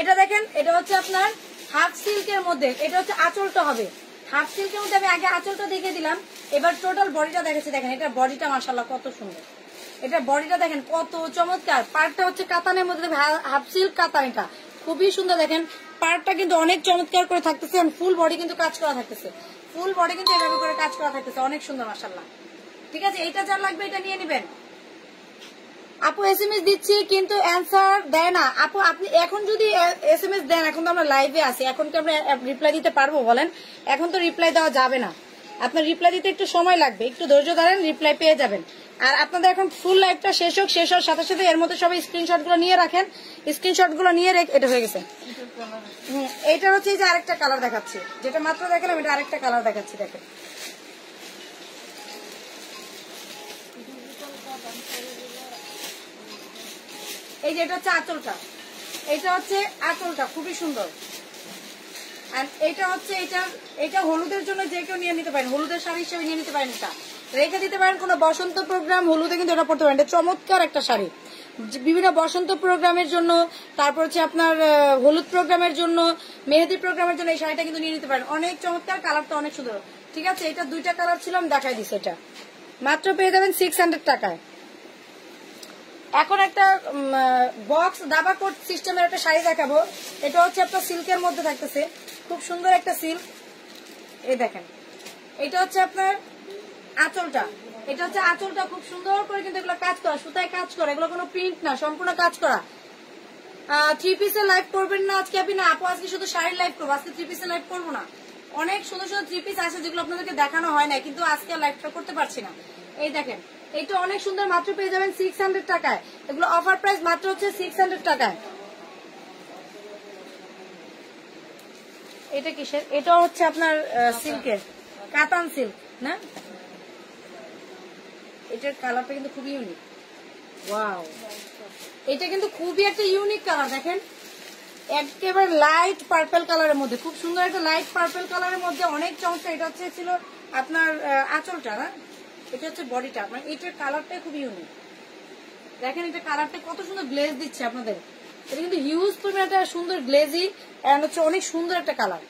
এটা দেখেন, এটা হচ্ছে আপনার হাফ সিল্কের মধ্যে, এটা হচ্ছে আঁচলটা হবে। হাফ সিল্কের মধ্যে আমি আগে আঁচলটা দেখে দিলাম। এবার টোটাল বডিটা দেখেছি, দেখেন এটা বডিটা মাসাল্লাহ কত সুন্দর। এটা বডিটা দেখেন কত চমৎকার। পার্টটা হচ্ছে কাতানের মধ্যে হাফ সিল্ক কাতান এটা। খুবই সুন্দর, দেখেন, পার্টটা কিন্তু অনেক চমৎকার করে থাকতেছে ফুল বডি কিন্তু কাজ করা থাকতেছে। ফুল বডি কিন্তু এভাবে করে কাজ করা থাকতেছে, অনেক সুন্দর মাসাল্লাহ ঠিক আছে এটা যা লাগবে এটা নিয়ে নেবেন। আপু এস এম এস দিচ্ছি, কিন্তু অ্যান্সার দেয় না। আপু, আপনি এখন যদি এস এম এস দেন, এখন তো আমরা লাইভে আছি, এখন কি আমরা রিপ্লাই দিতে পারব বলেন? এখন তো রিপ্লাই দেওয়া যাবে না। আপনার রিপ্লাই দিতে একটু সময় লাগবে। একটু ধৈর্য ধরেন রিপ্লাই পেয়ে যাবেন। আর আপনাদের এখন ফুল লাইভটা শেষ হোক শেষ হওয়ার সাথে সাথে এর মধ্যে সবাই স্ক্রিনশটগুলো নিয়ে রাখেন। স্ক্রিনশটগুলো নিয়ে রেখে এটা হয়ে গেছে। হুম, এইটার হচ্ছে এই যে আরেকটা কালার দেখাচ্ছি। যেটা মাত্র দেখালাম এটা আরেকটা কালার দেখাচ্ছি দেখেন। এই যে এটা হচ্ছে আঁচলটা। এটা হচ্ছে আঁচলটা খুবই সুন্দর। আর এটা হচ্ছে, এটা এটা হলুদের জন্য যে কেউ নিয়ে নিতে পারেন, হলুদের শাড়ি হিসেবে নিয়ে নিতে পারেন এটা। রেখে দিতে পারেন কোনো বসন্ত প্রোগ্রাম হলুদে কিন্তু এটা পড়তে পারেন। এটা চমৎকার একটা শাড়ি। বিভিন্ন বসন্ত প্রোগ্রামের জন্য, তারপর হচ্ছে আপনার হলুদ প্রোগ্রামের জন্য, মেহেদি প্রোগ্রামের জন্য এই শাড়িটা কিন্তু নিয়ে নিতে পারেন। অনেক চমৎকার, কালারটা অনেক সুন্দর। ঠিক আছে, এটা দুইটা কালার ছিল, আমি দেখাই দিচ্ছি এটা। মাত্র পেয়ে যাবেন সিক্স হান্ড্রেড টাকায়। এখন একটা বক্স দাবা কোট সিস্টেমের একটা শাড়ি দেখাবো। এটা হচ্ছে আপনার সিল্কের মধ্যে থাকতেছে। খুব সুন্দর একটা সিল্ক এই দেখেন। এটা হচ্ছে আপনার আঁচলটা। এটা হচ্ছে আঁচলটা খুব সুন্দর করে কিন্তু এগুলো কাজ করা, সুতায় কাজ করা। এগুলো কোনো প্রিন্ট না, সম্পূর্ণ কাজ করা। থ্রি পিসের লাইভ করবেন না আজকে আপনি, না, আপু, আজকে শুধু শাড়ির লাইভ করব। আজকে থ্রি পিসের লাইভ করব না। অনেক সুন্দর সুন্দর থ্রি পিস আছে যেগুলো আপনাদেরকে দেখানো হয় না কিন্তু আজকে লাইভটা করতে পারছি না। এই দেখেন এটা অনেক সুন্দর, মাত্র পেয়ে যাবেন সিক্স হান্ড্রেড টাকায়। এগুলো অফার প্রাইস মাত্র হচ্ছে সিক্স হান্ড্রেড টাকায়। এটা কিসের? এটা হচ্ছে আপনার সিল্কের কাতান সিল্ক না? এটার কালারটা কিন্তু খুবই ইউনিক ওয়াও এটা কিন্তু খুবই একটা ইউনিক কালার দেখেন। একেবারে লাইট পার্পল কালারের মধ্যে, খুব সুন্দর একটা লাইট পার্পল কালারের মধ্যে অনেক চমৎকার। এটা হচ্ছে, ছিল আপনার আঁচলটা, না? এটা হচ্ছে বডিটা মানে এটার কালারটাই খুব ইউনিক দেখেন, এটা কালারটা কত সুন্দর গ্লেজ দিচ্ছে আপনাদের। এটা কিন্তু হিউজ পরিমাণ একটা সুন্দর গ্লেজি এন্ড হচ্ছে অনেক সুন্দর একটা কালার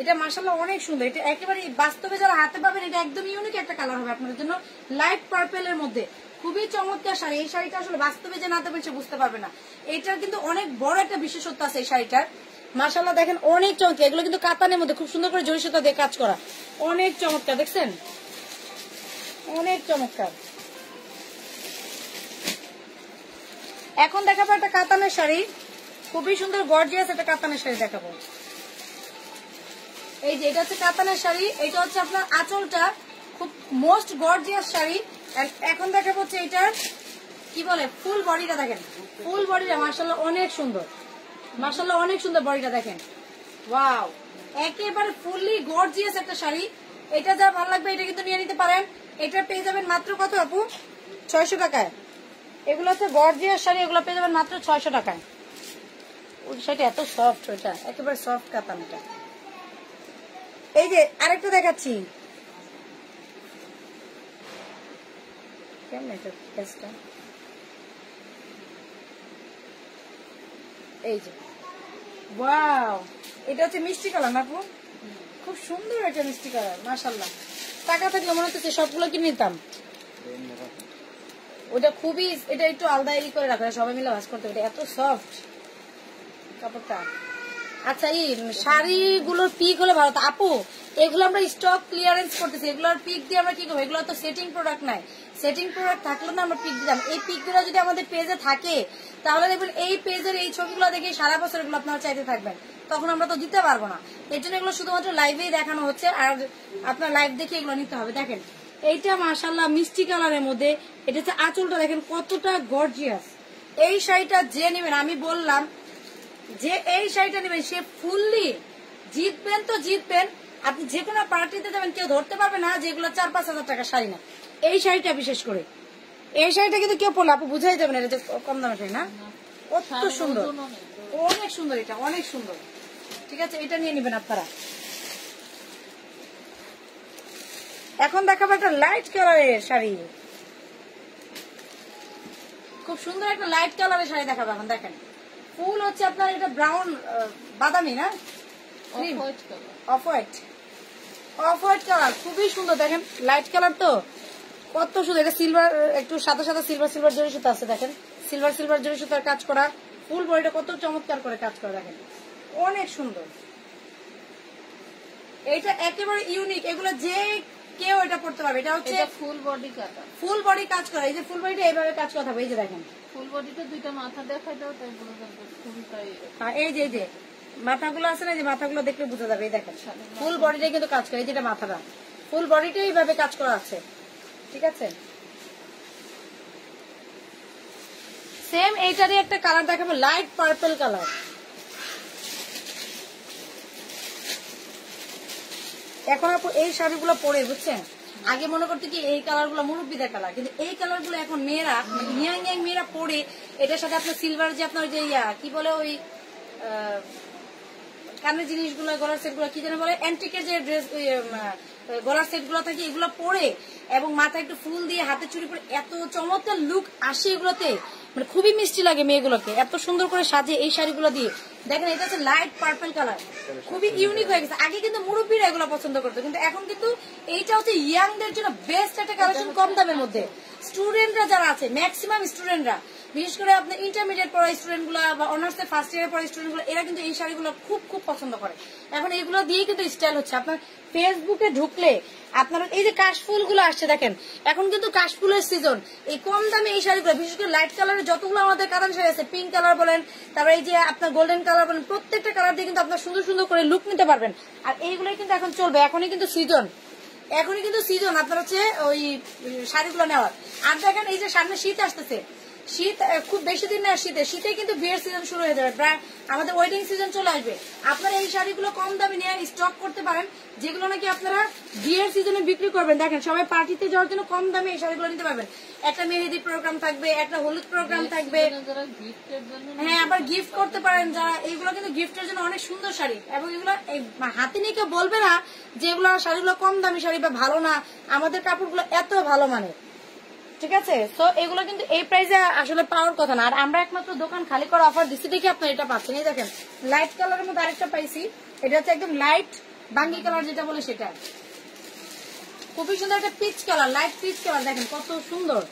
এটা মাসাল্লাহ অনেক সুন্দর। এটা একেবারে বাস্তবে যারা হাতে পাবেন, এটা একদম ইউনিক একটা কালার হবে আপনাদের জন্য লাইট পার্পেলের মধ্যে। খুবই চমৎকার শাড়ি। এই শাড়িটা আসলে বাস্তবে যে না দেবেন বুঝতে পারবে না। এটার কিন্তু অনেক বড় একটা বিশেষত্ব আছে এই শাড়িটার। মাসাল্লাহ দেখেন অনেক চমৎকার। এগুলো কিন্তু কাতানের মধ্যে খুব সুন্দর করে জড়ি সুতা দিয়ে কাজ করা। অনেক চমৎকার, দেখছেন? অনেক চমৎকার। এখন দেখাবো একটা কাতানের শাড়ি। খুবই সুন্দর গর্জিয়াস একটা কাতানের শাড়ি দেখাবো। এই যে, এটা হচ্ছে কাতানের শাড়ি। এটা হচ্ছে আপনার আঁচলটা। খুব মোস্ট গর্জিয়াস শাড়ি। এখন দেখাবো হচ্ছে এটার কি বলে, ফুল বডিটা দেখেন। ফুল বডিটা মার্শাল্লাহ অনেক সুন্দর। মার্শাল্লাহ অনেক সুন্দর বডিটা দেখেন। ওয়াও একেবারে ফুললি গর্জিয়াস একটা শাড়ি। এটা যা ভালো লাগবে, এটা কিন্তু নিয়ে নিতে পারেন। এটা পেয়ে যাবেন মাত্র কত আপু? ছয়শো টাকায়। এগুলো হচ্ছে গর্জিয়াস শাড়ি, এগুলো পেয়ে যাবেন মাত্র ছয়শো টাকায়। ওই শাড়ি এত সফট ওইটা একেবারে সফট কাতান এটা। এই যে আরেকটা দেখাচ্ছি। এটা এই যে। ওয়াও, এটা হচ্ছে মিষ্টি কালার আপু? খুব সুন্দর একটা মিষ্টি কালার মাশাল্লাহ টাকা থাকলে মনে হচ্ছে সবগুলো কিনে নিতাম। ওটা খুবই, এটা একটু আলাদা ই করে রাখা, সবাই মিলে ভাস করতে এত সফট কাপড়টা। আচ্ছা এই শাড়িগুলোর পিক হলে ভালো। আপু, এগুলো আমরা স্টক ক্লিয়ারেন্স করতেছি। এগুলোর পিক দিয়ে আমরা কি করব? এগুলো তো সেটিং প্রোডাক্ট নাই। সেটিং প্রোডাক্ট থাকলে না আমরা পিক দিতাম এই পিকগুলো যদি আমাদের পেজে থাকে, তাহলে দেখবেন এই পেজের এই ছবিগুলো দেখে সারা বছর এগুলো আপনারা চাইতে থাকবেন। তখন আমরা তো দিতে পারব না। এই জন্য এগুলো শুধুমাত্র লাইভেই দেখানো হচ্ছে। আর আপনার লাইভ দেখে এগুলো নিতে হবে। দেখেন এইটা মাশাল্লাহ মিষ্টি কালারের মধ্যে। এটা হচ্ছে আঁচলটা দেখেন কতটা গর্জিয়াস এই শাড়িটা যে নেবেন আমি বললাম যে এই শাড়িটা নেবেন সে ফুললি জিতবেন তো জিতবেন। আপনি যে কোনো পার্টিতে যাবেন কেউ ধরতে পারবে না যেগুলো চার পাঁচ হাজার টাকা শাড়ি না। এই শাড়িটা বিশেষ করে। এই শাড়িটা কিন্তু কেউ পড়ল আপু বুঝাই যাবেন এটা কম দামের শাড়ি না? কত সুন্দর। অনেক সুন্দর এটা অনেক সুন্দর। ঠিক আছে এটা নিয়ে নেবেন আপনারা। এখন দেখাবো একটা লাইট কালারের শাড়ি। খুব সুন্দর একটা লাইট কালারের শাড়ি দেখাবো এখন দেখেন। ফুল হচ্ছে আপনার এটা ব্রাউন বাদামি না? Off white off white colour খুবই সুন্দর দেখেন লাইট কালার তো। কত সুন্দর এটা সিলভার একটু সাদা সাদা সিলভার সিলভার জরি সুতা আছে দেখেন। সিলভার সিলভার জরি সুতার কাজ করা ফুল বডিটা কত চমৎকার করে কাজ করা দেখেন। অনেক সুন্দর। এটা একেবারে ইউনিক এগুলো যে কেউ এটা পড়তে পারবে। এটা হচ্ছে ফুল বডি কাটা ফুল বডি কাজ করা। এই যে ফুল বডিটা এইভাবে কাজ করা থাকবে। এই যে দেখেন। ফুল বডিতে দুইটা মাথা দেখাই দাও তাই বলে ফুলটাই এই যে এই যে মাথাগুলো আছে না যে মাথাগুলো দেখলে বোঝা যাবে। এই দেখেন ফুল বডিটাই কিন্তু কাজ করে। এই যেটা মাথাটা। ফুল বডিটাই এইভাবে কাজ করা আছে। ঠিক আছে? সেম এইটারই একটা কালার দেখাবো লাইট পার্পল কালার এখন আপু এই শাড়িগুলো পরে, বুঝছেন? আগে মনে করতে কি এই কালারগুলো মুরব্বীদের কালার, কিন্তু এই কালারগুলো এখন মেয়েরা ইয়াং ইয়াং মেয়েরা পরে, এটার সাথে আপনার সিলভার যে আপনার যে ইয়া, কি বলে ওই কানের জিনিসগুলো, গলার সেটগুলো কি যেন বলে অ্যান্টিকের যে ড্রেস গলার সেটগুলো থাকে, এগুলো পরে, এবং মাথায় একটু ফুল দিয়ে হাতে চুরি করে, এত চমৎকার লুক আসে এগুলোতে। মানে খুবই মিষ্টি লাগে মেয়েগুলোকে। এত সুন্দর করে সাজে এই শাড়িগুলো দিয়ে। দেখেন, এটা হচ্ছে লাইট পার্পল কালার খুবই ইউনিক হয়ে গেছে। আগে কিন্তু মুরব্বীরা এগুলো পছন্দ করতো, কিন্তু এখন কিন্তু এইটা হচ্ছে ইয়াংদের জন্য বেস্ট একটা কালেকশন কম দামের মধ্যে। স্টুডেন্টরা যারা আছে ম্যাক্সিমাম স্টুডেন্টরা বিশেষ করে আপনার ইন্টারমিডিয়েট পড়া স্টুডেন্টগুলা বা অনার্স ফার্স্ট ইয়ার পড়া স্টুডেন্টগুলো, এরা কিন্তু এই শাড়িগুলো খুব খুব পছন্দ করে। এখন এগুলো দিয়ে কিন্তু স্টাইল হচ্ছে। আপনার ফেসবুকে ঢুকলে আপনারা এই যে কাশফুলগুলো আসছে দেখেন, এখন কিন্তু কাশফুলের সিজন এই কম দামে এই শাড়িগুলো, বিশেষ করে লাইট কালারের যতগুলো আমাদের কারণ শাড়ি আছে পিঙ্ক কালার বলেন, তারপরে এই যে আপনার গোল্ডেন কালার বলেন, প্রত্যেকটা কালার দিয়ে কিন্তু আপনার সুন্দর সুন্দর করে লুক নিতে পারবেন। আর এইগুলোই কিন্তু এখন চলবে, এখনই কিন্তু সিজন এখনই কিন্তু সিজন আপনার হচ্ছে ওই শাড়িগুলো নেওয়ার। আর দেখেন এই যে সামনে শীত আসতেছে শীত খুব বেশি দিন না শীতে। শীতে কিন্তু বিয়ের সিজন শুরু হয়ে যাবে। প্রায় আমাদের ওয়েডিং সিজন চলে আসবে। আপনারা এই শাড়িগুলো কম দামে নিয়ে স্টক করতে পারেন যেগুলো নাকি আপনারা বিয়ের সিজনে বিক্রি করবেন। দেখেন সবাই পার্টিতে যাওয়ার জন্য কম দামে এই শাড়িগুলো নিতে পারবেন। একটা মেহেদি প্রোগ্রাম থাকবে একটা হলুদ প্রোগ্রাম থাকবে। হ্যাঁ আবার গিফট করতে পারেন যারা। এইগুলো কিন্তু গিফটের জন্য অনেক সুন্দর শাড়ি। এবং এগুলো হাতে নিয়ে কেউ বলবে না যে এগুলো শাড়িগুলো কম দামি শাড়ি বা ভালো না। আমাদের কাপড়গুলো এত ভালো মানে ঠিক আছে? তো এগুলো কিন্তু এই প্রাইসে আসলে পাওয়ার কথা না। আর আমরা একমাত্র দোকান খালি করা অফার দিচ্ছি দেখি আপনার এটা পাচ্ছেন। এই দেখেন লাইট কালারের মধ্যে আরেকটা পাইছি। এটা হচ্ছে একদম লাইট বাঙ্গি কালার যেটা বলে সেটা। খুবই সুন্দর একটা peach colour light peach colour দেখেন, কত সুন্দর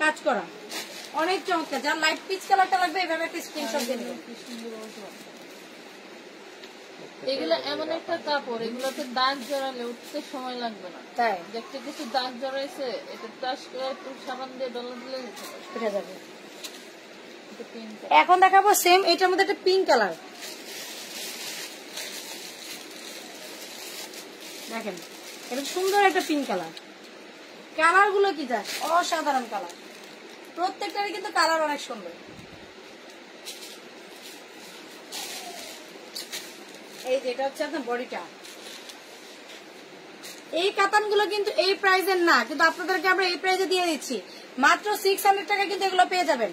কাজ করা। অনেক চমৎকার। যার লাইট পিচ কালারটা লাগবে, এভাবে একটা স্ক্রিনশট দিয়ে নেবেন কি সুন্দর অবস্থা। এগুলো এমন একটা কাপড় এগুলোতে দাগ জড়ালে উঠতে সময় লাগবে না। তাই? দেখতে কিছু দাগ জড়াইছে এটা টাচ করে একটু সাবান দিয়ে ডলা দিলে উঠে যাবে। এখন দেখাবো সেম এটার মধ্যে একটা পিঙ্ক কালার দেখেন এটা সুন্দর একটা পিঙ্ক কালার কালারগুলো কি দেখ অসাধারণ কালার প্রত্যেকটারই কিন্তু কালার অনেক সুন্দর। এই যে, এটা হচ্ছে আপনার বডিটা। এই কাতানগুলো কিন্তু এই প্রাইজের না, কিন্তু আপনাদেরকে আমরা এই প্রাইজে দিয়ে দিচ্ছি। মাত্র সিক্স হান্ড্রেড টাকা কিন্তু এগুলো পেয়ে যাবেন।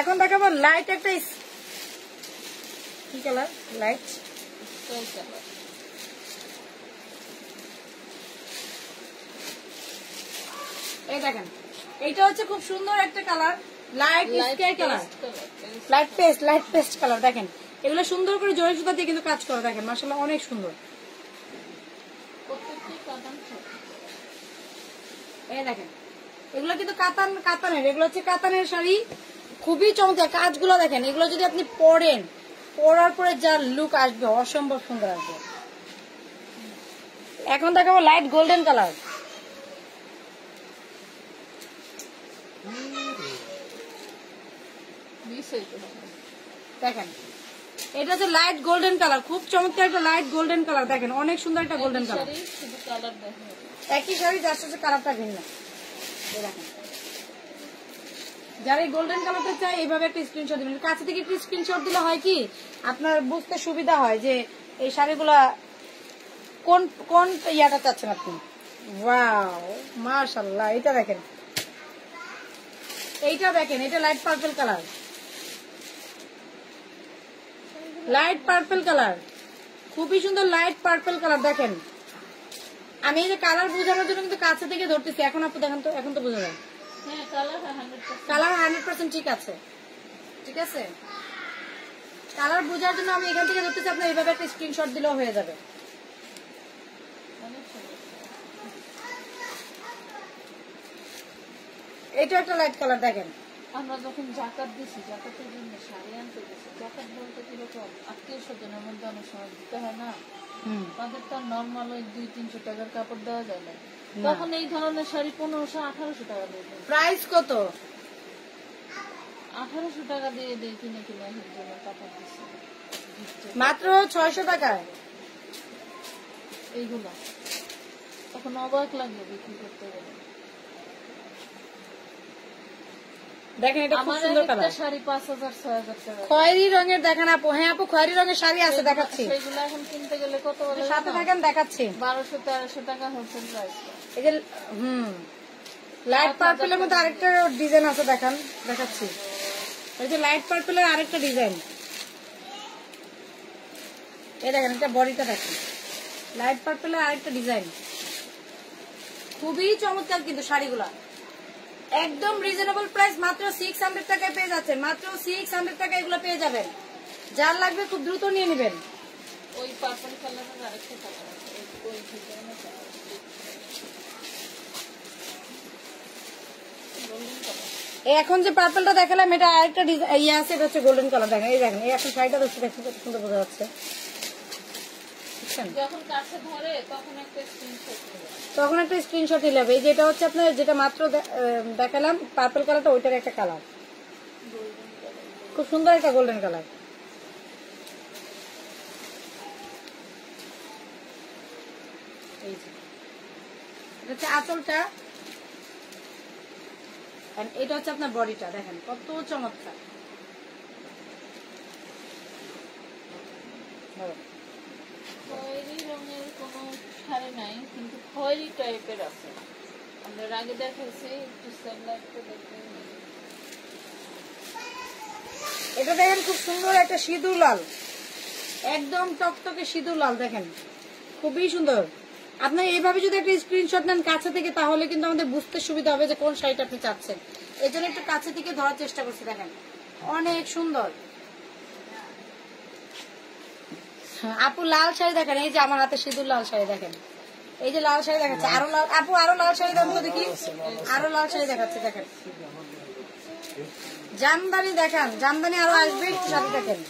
এখন দেখাবো লাইট একটা কি কালার লাইট। এই দেখেন, এইটা হচ্ছে খুব সুন্দর একটা colour light sky colour light paste light paste colour দেখেন। এগুলো সুন্দর করে জরি সুতা দিয়ে কিন্তু কাজ করা দেখেন মাসাল্লাহ অনেক সুন্দর। এই দেখেন এগুলো কিন্তু কাতান কাতানের এগুলো হচ্ছে কাতানের শাড়ি। খুবই চমৎকার কাজগুলো দেখেন এগুলো যদি আপনি পরেন পরার পরে যা লুক আসবে অসম্ভব সুন্দর আসবে। এখন দেখাবো লাইট গোল্ডেন কালার মিস হইতে হবে। দেখেন এটা হচ্ছে লাইট গোল্ডেন কালার খুব চমৎকার একটা লাইট গোল্ডেন কালার দেখেন অনেক সুন্দর একটা গোল্ডেন কালার। একই শাড়ি যার সাথে কালারটা ভিন্ন। যারা এই গোল্ডেন কালারটা চাই এইভাবে একটা স্ক্রিনশট দিবেন। কাছে থেকে একটু স্ক্রিনশট দিলে হয় কি আপনার বুঝতে সুবিধা হয় যে এই শাড়িগুলা কোন কোন ইয়াটা চাচ্ছেন আপনি? ওয়াও মাশাল্লাহ এটা দেখেন। এইটা দেখেন এটা light purple colour light purple colour খুবই সুন্দর লাইট পার্পল কালার দেখেন। আমি এই যে কালার বোঝানোর জন্য কিন্তু কাছে থেকে ধরতেছি। এখন আপনি দেখেন তো এখন তো বোঝা যায়। কালার হান্ড্রেড পার্সেন্ট ঠিক আছে। ঠিক আছে? কালার বোঝার জন্য আমি এখান থেকে ধরতেছি আপনি এইভাবে একটা স্ক্রিনশট দিলেও হয়ে যাবে। এটা একটা লাইট কালার দেখেন। আমরা যখন জাকাত দিছি জাকাতের জন্য শাড়ি জাকাত বলতে কীরকম? আত্মীয় স্বজনের মধ্যে অনেক সময় দিতে হয় না? তাদের তো নর্মাল ওই দুই তিনশো টাকার কাপড় দেওয়া যায় না। তখন এই ধরনের শাড়ি পনেরোশো আঠারোশো টাকা দিয়ে প্রাইস কত? আঠারোশো টাকা দিয়ে দিয়ে কিনে কিনে জন্য কাপড় দিচ্ছে। মাত্র ছয়শো টাকায়? এইগুলো। তখন অবাক লাগবে বিক্রি করতে গেলে। দেখেন এটা খুব সুন্দর কালার। শাড়ি টাকা। খয়েরি রঙের দেখেন আপু। হ্যাঁ আপু খয়েরি রঙের শাড়ি আছে দেখাচ্ছি। সেগুলো এখন কিনতে গেলে কত বলে সাথে দেখাচ্ছি। টাকা হোলসেল প্রাইস এই যে হুম। লাইট পার্পেলের মধ্যে আরেকটা ডিজাইন আছে দেখান দেখাচ্ছি। এই যে লাইট পার্পেলের আরেকটা ডিজাইন এই দেখেন এটা বডিটা দেখেন। লাইট পার্পেলের আরেকটা ডিজাইন খুবই চমৎকার কিন্তু শাড়িগুলা। একদম রিজনেবল প্রাইস মাত্র সিক্স হান্ড্রেড টাকায় পেয়ে যাচ্ছেন। মাত্র সিক্স হান্ড্রেড টাকা এগুলো পেয়ে যাবেন। যার লাগবে খুব দ্রুত নিয়ে নেবেন। ওই পার্পল কালারের আরেকটা কালার ওই- এখন যে পার্পলটা দেখালাম এটা আরেকটা ইয়ে আছে এটা হচ্ছে গোল্ডেন কালার দেখেন এই দেখেন এই এখন শাড়িটা দেখতে দেখতে কত সুন্দর বোঝা যাচ্ছে। যখন কাছে ধরে তখন একটা স্ক্রিনশট তখন একটা স্ক্রিনশট নিলে হবে। এই যেটা হচ্ছে আপনার, যেটা মাত্র দেখালাম পার্পল কালারটা ওইটার একটা কালার খুব সুন্দর একটা গোল্ডেন কালার এই এটা হচ্ছে আঁচলটা। এটা হচ্ছে আপনার বডিটা দেখেন, কত চমৎকার। খয়েরি রঙের কোনো শাড়ি নাই কিন্তু খয়েরি টাইপের আছে। আমরা আগে দেখাইছি, একটু স্যান্ডার্ড দেখতে এটা দেখেন খুব সুন্দর একটা সিঁদুর লাল। একদম টকটকে সিঁদুর লাল, দেখেন। খুবই সুন্দর। আপনার এইভাবে যদি একটা স্ক্রিনশট নেন কাছে থেকে, তাহলে কিন্তু আমাদের বুঝতে সুবিধা হবে যে কোন শাড়িটা আপনি চাচ্ছেন। এই জন্য একটু কাছে থেকে ধরার চেষ্টা করছি, দেখেন। অনেক সুন্দর। আপু, লাল শাড়ি দেখেন, এই যে আমার হাতে সিঁদুর লাল শাড়ি দেখেন। এই যে লাল শাড়ি দেখাচ্ছে, আরও লাল, আপু, আরও লাল শাড়ি তো দেখি। আরও লাল শাড়ি দেখাচ্ছে, দেখেন। জামদানি দেখান, জামদানি আরও আসবে, একটু সাথে দেখেন।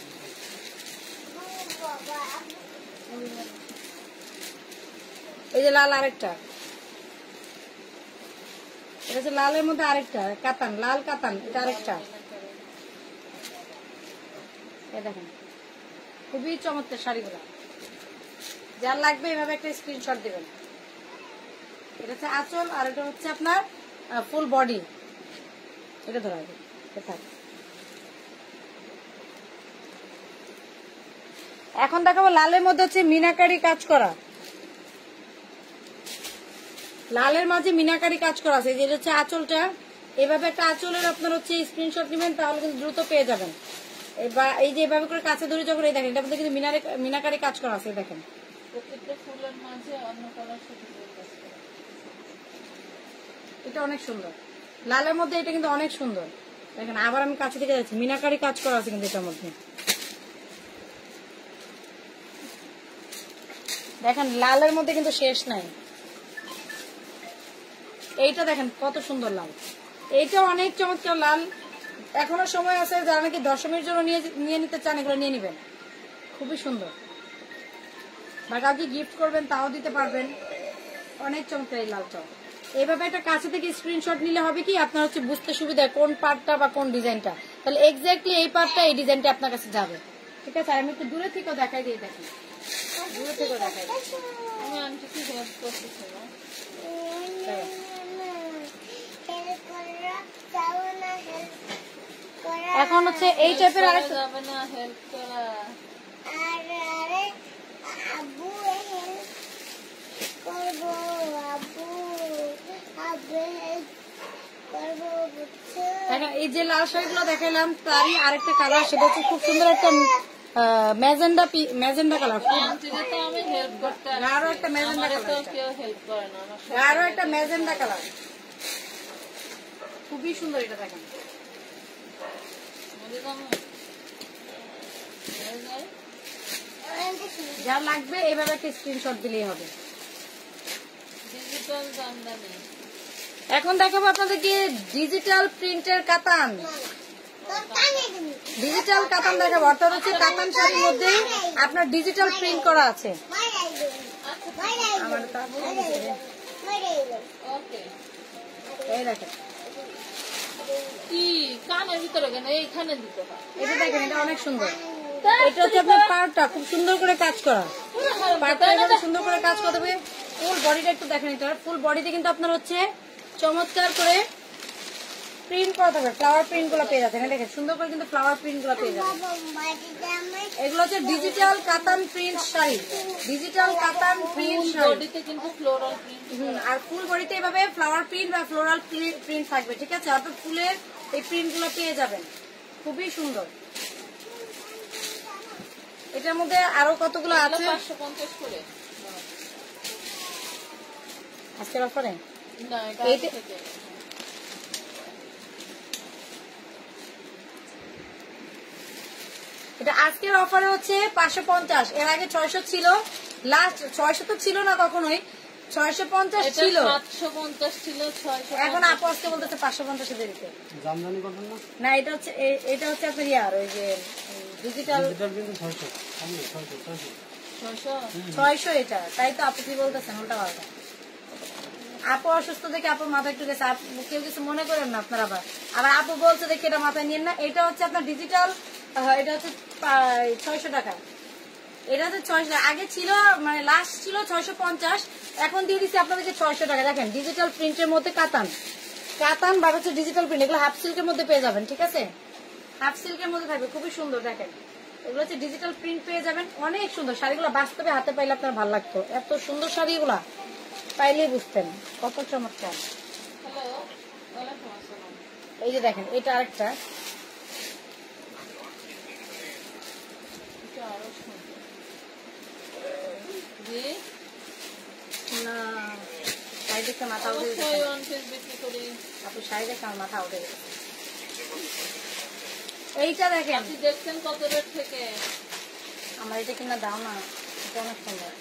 এই যে লাল আরেকটা। এটা হচ্ছে লালের মধ্যে আরেকটা, কাতান, লাল কাতান, এটা আরেকটা। দেখেন, খুবই চমৎকার শাড়িগুলো। যার লাগবে এভাবে একটা স্ক্রিনশট দিবেন। এটা হচ্ছে আঁচল আর এটা হচ্ছে আপনার ফুল বডি এটা ধরা এখন দেখাবো লালের মধ্যে হচ্ছে মিনাকারি কাজ করা। লালের মাঝে মিনাকারি কাজ করা আছে। যেটা হচ্ছে আঁচলটা। এভাবে একটা আঁচলের আপনার হচ্ছে স্ক্রিনশট নেবেন, তাহলে কিন্তু দ্রুত পেয়ে যাবেন। এই যে এভাবে করে কাছে ধরে যখন এই দেখেন, এটা কিন্তু মিনারে মিনাকারি কাজ করা আছে দেখেন। এটা অনেক সুন্দর। লালের মধ্যে এটা কিন্তু অনেক সুন্দর। দেখেন, আবার আমি কাছে থেকে যাচ্ছি। মিনাকারি কাজ করা আছে কিন্তু এটার মধ্যে। দেখেন, লালের মধ্যে কিন্তু শেষ নাই। এইটা দেখেন, কত সুন্দর লাল। এইটা অনেক চমৎকার লাল। এখনও সময় আছে যারা নাকি দশমীর জন্য নিয়ে নিয়ে নিতে চান, এগুলো নিয়ে নিবেন। খুবই সুন্দর। বা কাউকে গিফট করবেন তাও দিতে পারবেন। অনেক চমৎকার এই লালটা এইভাবে একটা কাছে থেকে স্ক্রিনশট নিলে হবে কি? আপনার হচ্ছে বুঝতে সুবিধা কোন পার্টটা বা কোন ডিজাইনটা। তাহলে এক্স্যাক্টলি এই পার্টটা, এই ডিজাইনটা আপনার কাছে যাবে। ঠিক আছে? আর আমি একটু দূরে থেকেও দেখাই দিয়ে দেখি। দূরে থেকেও দেখাই। এখন হচ্ছে এই টাইপের আরেকটা যাবে না হেল্প করা দেখেন এই যে লাল শাড়িগুলো দেখাইলাম তারই আরেকটা কালার সেটা হচ্ছে খুব সুন্দর একটা ম্যাজেন্ডা ম্যাজেন্ডা কালার করতে আসছি। আরও একটা ম্যাজেন্ডা কালার আরও একটা ম্যাজেন্ডা কালার খুবই সুন্দর এটা দেখেন। হয়ে? যা লাগবে এইভাবে একটা স্ক্রিনশট দিলেই হবে। এখন দেখাবো আপনাদেরকে ডিজিটাল প্রিন্টের কাতান। ডিজিটাল কাতান দেখাবো। অর্থাৎ হচ্ছে কাতান শাড়ির মধ্যে আপনার ডিজিটাল প্রিন্ট করা আছে। আমার এই দেখেন। কি কানের ভিতরে কেন? এইখানে দিতে হয়। এটা দেখেন এটা অনেক সুন্দর। এটা হচ্ছে আপনার পাড়টা খুব সুন্দর করে কাজ করা। পাড়টা এভাবে সুন্দর করে কাজ করতে হবে। ফুল বডিটা একটু দেখেন এটা। ফুল বডিতে কিন্তু আপনার হচ্ছে চমৎকার করে প্রিন্ট করা থাকবে ফ্লাওয়ার প্রিন্টগুলো পেয়ে যাচ্ছেন। এই দেখেন সুন্দর করে কিন্তু ফ্লাওয়ার প্রিন্টগুলো পেয়ে যাবেন এগুলো হচ্ছে digital katan print sari. Digital katan print sari. বডিতে কিন্তু ফ্লোরাল প্রিন্ট আর ফুল বডিতে এভাবে ফ্লাওয়ার প্রিন্ট বা ফ্লোরাল প্রিন্ট থাকবে ঠিক আছে? অর্থাৎ ফুলের এই প্রিন্টগুলো পেয়ে যাবেন। খুবই সুন্দর। এটার মধ্যে আরও কতগুলো আছে? আজকের অফারে এটা আজকের অফারে হচ্ছে পাঁচশো পঞ্চাশ। এর আগে ছয়শো ছিল। লাস্ট ছয়শো তো ছিল না কখনোই। ছয়শো পঞ্চাশ ছিল। সাতশো পঞ্চাশ ছিল ছয়শো এখন আপু আজকে বলতেছে পাঁচশো পঞ্চাশে না? এটা হচ্ছে এটা হচ্ছে আপনার ইয়ার ওই যে ডিজিটাল কিন্তু ছয়শো। এটা। তাই তো আপু কি বলতেছেন? উল্টা পাল্টা। আপু অসুস্থ দেখে আপুর মাথা একটু গেছে। আপু কেউ কিছু মনে করেন না আপনারা আবার। আবার আপু বলছে দেখে এটা মাথায় নিয়েন না। এটা হচ্ছে আপনার ডিজিটাল এটা হচ্ছে ছয়শো টাকা। এটা হচ্ছে ছয়শো আগে ছিল মানে লাস্ট ছিল ছয়শো পঞ্চাশ। এখন দিয়ে দিচ্ছি আপনাদেরকে ছয়শো টাকা। দেখেন ডিজিটাল প্রিন্টের মধ্যে কাতান। কাতান বা হচ্ছে ডিজিটাল প্রিন্ট এগুলো হাফ সিল্কের মধ্যে পেয়ে যাবেন ঠিক আছে? হাফ সিল্কের মধ্যে থাকবে খুবই সুন্দর দেখেন। এগুলো হচ্ছে ডিজিটাল প্রিন্ট পেয়ে যাবেন অনেক সুন্দর। শাড়িগুলো বাস্তবে হাতে পাইলে আপনার ভালো লাগতো। এত সুন্দর শাড়িগুলা পাইলেই বুঝতেন। কত চমৎকার। এই যে দেখেন এটা আরেকটা। না শাড়ি মাথা উঠে শাড়ি দেখে আমার মাথা উঠে গেছে। এইটা দেখেন। আপনি দেখছেন কত রেট থেকে? আমার এটা কিনা দাও না এটা অনেক সুন্দর।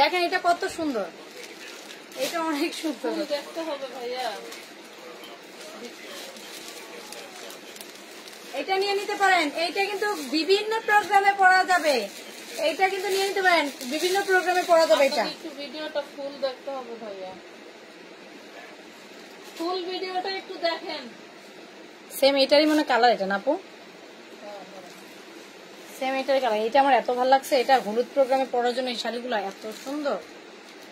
দেখেন এটা কত সুন্দর। এটা অনেক সুন্দর। দেখতে হবে ভাইয়া। এটা নিয়ে নিতে পারেন। এইটা কিন্তু বিভিন্ন প্রোগ্রামে পড়া যাবে। এইটা কিন্তু নিয়ে নিতে পারেন। বিভিন্ন প্রোগ্রামে পড়া যাবে এটা। একটু ভিডিওটা ফুল দেখতে হবে ভাইয়া। ফুল ভিডিওটা একটু দেখেন। সেম এটারই মনে কালার এটা না আপু? হ্যাঁ। সেম এটার কালার এটা আমার এত ভালো লাগছে। এটা হলুদ প্রোগ্রামে পড়ার জন্য এই শাড়িগুলো এত সুন্দর।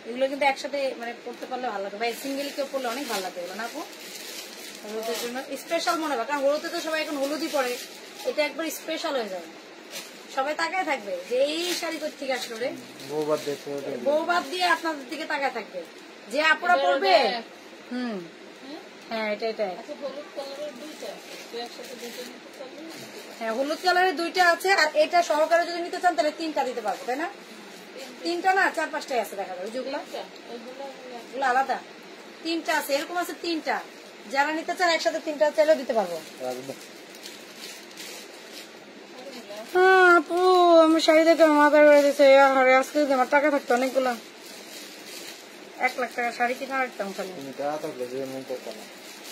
এগুলো কিন্তু একসাথে মানে পড়তে পারলে ভালো লাগবে ভাই সিঙ্গেল কেউ পড়লে অনেক ভালো লাগবে এগুলো না আপু? হলুদের জন্য। স্পেশাল মনে হবে কারণ হলুদে তো সবাই এখন হলুদই পরে। এটা একবার স্পেশাল হয়ে যাবে। সবাই তাকায় থাকবে। যে এই শাড়ি থেকে আসলো রে? বউবার দেখতে হবে। বউ বাদ দিয়ে আপনাদের দিকে তাকায় থাকবে। যে আপুরা এটা পড়বে। হুম। হ্যাঁ? এটা এটা। আচ্ছা হলুদ কালারের দুইটা। একসাথে দুইটা নিতে পারবি হ্যাঁ হলুদ কালারের দুইটা আছে আর এটা সহকারে যদি নিতে চান তাহলে তিনটা দিতে পারব তাই না? তিনটা না চার পাঁচটাই আছে দেখা যাবে যেগুলো। এগুলো আলাদা। তিনটা আছে এরকম আছে তিনটা। যারা নিতে চান একসাথে তিনটা চাইলেও দিতে পারব। আপু আমি শাড়ি দেখে মাথায় বেড়ে দিচ্ছে আরে আজকে যদি আমার টাকা থাকতো অনেকগুলো। এক লাখ টাকা শাড়ি কিনা রাখতাম খালি। টাকা থাকলে যে মন করতে না।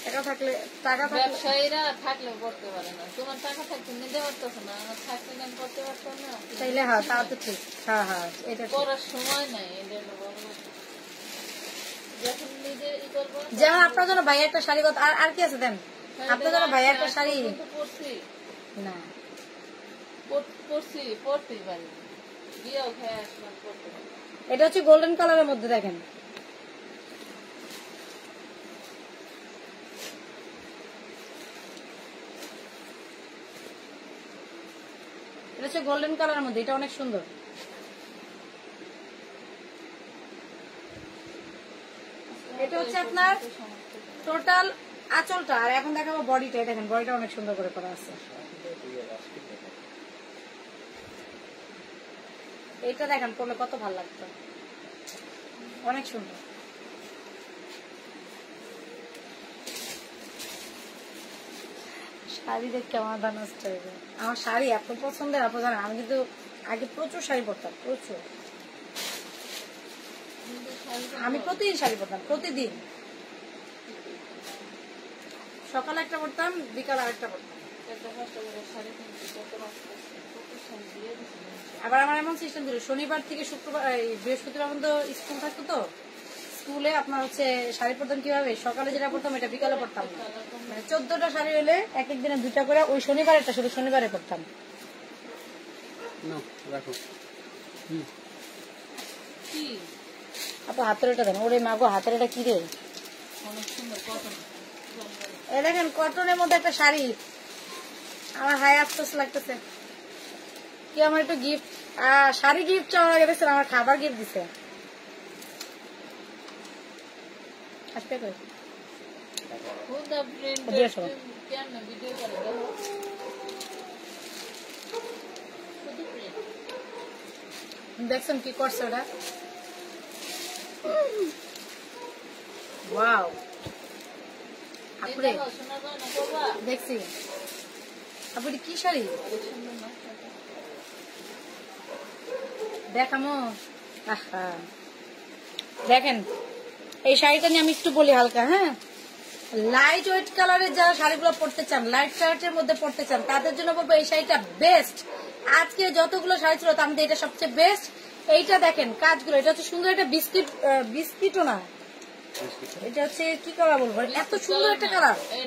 টাকা থাকলে টাকা থাকলে ব্যবসায়ীরা থাকলেও করতে পারে না। তোমার টাকা থাকতে নিতে পারতেছো না আমার থাকলে আমি করতে পারতাম না? চাইলে হ্যাঁ তা তো ঠিক। হ্যাঁ হ্যাঁ এটা করার সময় নাই এই জন্য বলব। যখন নিজে ই করব যেমন আপনার জন্য ভাই একটা শাড়ি কত আর আর কি আছে দেন? আপনার জন্য ভাই একটা শাড়ি। না। পরছি পরতেই পারি বিয়েও খেয়ে এটা হচ্ছে গোল্ডেন কালারের মধ্যে দেখেন। এটা হচ্ছে গোল্ডেন কালারের মধ্যে, এটা অনেক সুন্দর। এটা হচ্ছে আপনার টোটাল আঁচলটা, আর এখন দেখাবো বডিটা দেখেন বডিটা অনেক সুন্দর করে করা আছে। এইটা দেখেন পড়লে কত ভালো লাগতো। অনেক সুন্দর। শাড়ি দেখে আমার দানা আমার শাড়ি এত পছন্দের আপনি জানেন আমি কিন্তু আগে প্রচুর শাড়ি পরতাম প্রচুর। আমি প্রতিদিন শাড়ি পরতাম প্রতিদিন। সকালে একটা পরতাম বিকাল আরেকটা পরতাম। একটা। আবার আমার এমন সিস্টেম ছিল শনিবার থেকে শুক্রবার বৃহস্পতিবার পর্যন্ত স্কুল থাকতো তো? স্কুলে আপনার হচ্ছে শাড়ি পরতাম কীভাবে? সকালে যেটা পড়তাম এটা বিকালে পড়তাম মানে চোদ্দটা শাড়ি হলে এক এক দিনে দুইটা করে ওই শুধু শনিবারে না রাখো। হুম। কি? আপু হাতের ওটা দেন। ওরে মাগো হাতের এটা কি রে? এই দেখেন কটনের মধ্যে একটা শাড়ি। আমার হাই আফসোস লাগতেছে। কি আমার একটু গিফট শাড়ি গিফট চাওয়ার আগে আমার খাবার গিফট দিছে। দেখছেন কি করছে ওটা দেখছি। আপনি কি শাড়ি? দেখামো? আহা। দেখেন এই শাড়িটা নিয়ে আমি একটু বলি হালকা হ্যাঁ? লাইট ওয়েট কালারের যারা শাড়িগুলো পরতে চান লাইট শার্টের মধ্যে পরতে চান তাদের জন্য বলব এই শাড়িটা বেস্ট আজকে যতগুলো শাড়ি ছিল তার মধ্যে এটা সবচেয়ে বেস্ট এইটা দেখেন কাজগুলো এটা হচ্ছে সুন্দর একটা বিস্কিট বিস্কিটও না। এটা হচ্ছে কি কালার বলব? এত সুন্দর একটা কালার হয়ে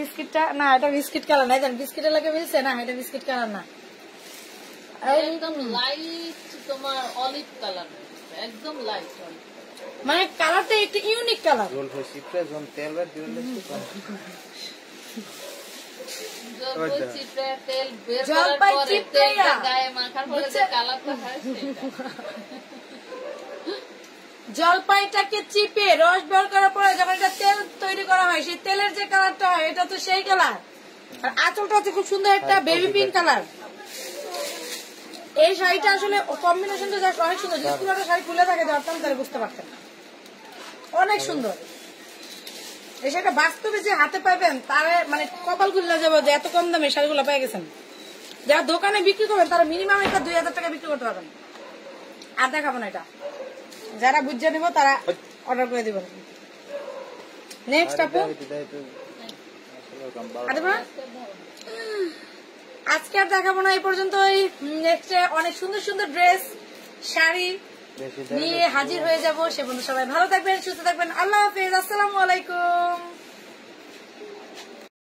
বিস্কিটটা না এটা বিস্কিট কালার না। জান বিস্কিটের লাগে মিলছে না এটা বিস্কিট কালার না। একদম লাইট তোমার অলিভ কালার একদম লাইট মানে কালারটা একটু ইউনিক কালার রোল ফর সিপ্রে জন তেল বের দিলে জলপাই তেল বের জলপাই করার পরে চিপড়াইয়া। গায়ে মাখার পরে যে কালারটা হয় জলপাইটাকে চিপে রস বের করার পরে যখন এটা তেল তৈরি করা হয় সেই তেলের যে কালারটা হয় এটা তো সেই কালার। আর আঁচলটা হচ্ছে খুব সুন্দর একটা বেবি পিঙ্ক কালার এই শাড়িটা আসলে কম্বিনেশনটা জাস্ট অনেক সুন্দর। যদি পুরোটা শাড়ি খুলে থাকে ধরতাম তাহলে বুঝতে পারতেন। না। অনেক সুন্দর। এই শাড়িটা বাস্তবে যে হাতে পাবেন তার মানে কপাল খুলে যাবে যে এত কম দামে শাড়িগুলো পেয়ে গেছেন। যারা দোকানে বিক্রি করবেন তারা মিনিমাম এটা দুই হাজার টাকা বিক্রি করতে পারবেন। আর দেখাবো না এটা। যারা বুঝে নিব তারা অর্ডার করে দিবেন। নেক্সট আপু। আর? আজকে আর দেখাবো না এই পর্যন্ত অনেক সুন্দর সুন্দর ড্রেস শাড়ি নিয়ে হাজির হয়ে যাব। সে বন্ধু সবাই ভালো থাকবেন সুস্থ থাকবেন। আল্লাহ হাফিজ আসসালামু আলাইকুম।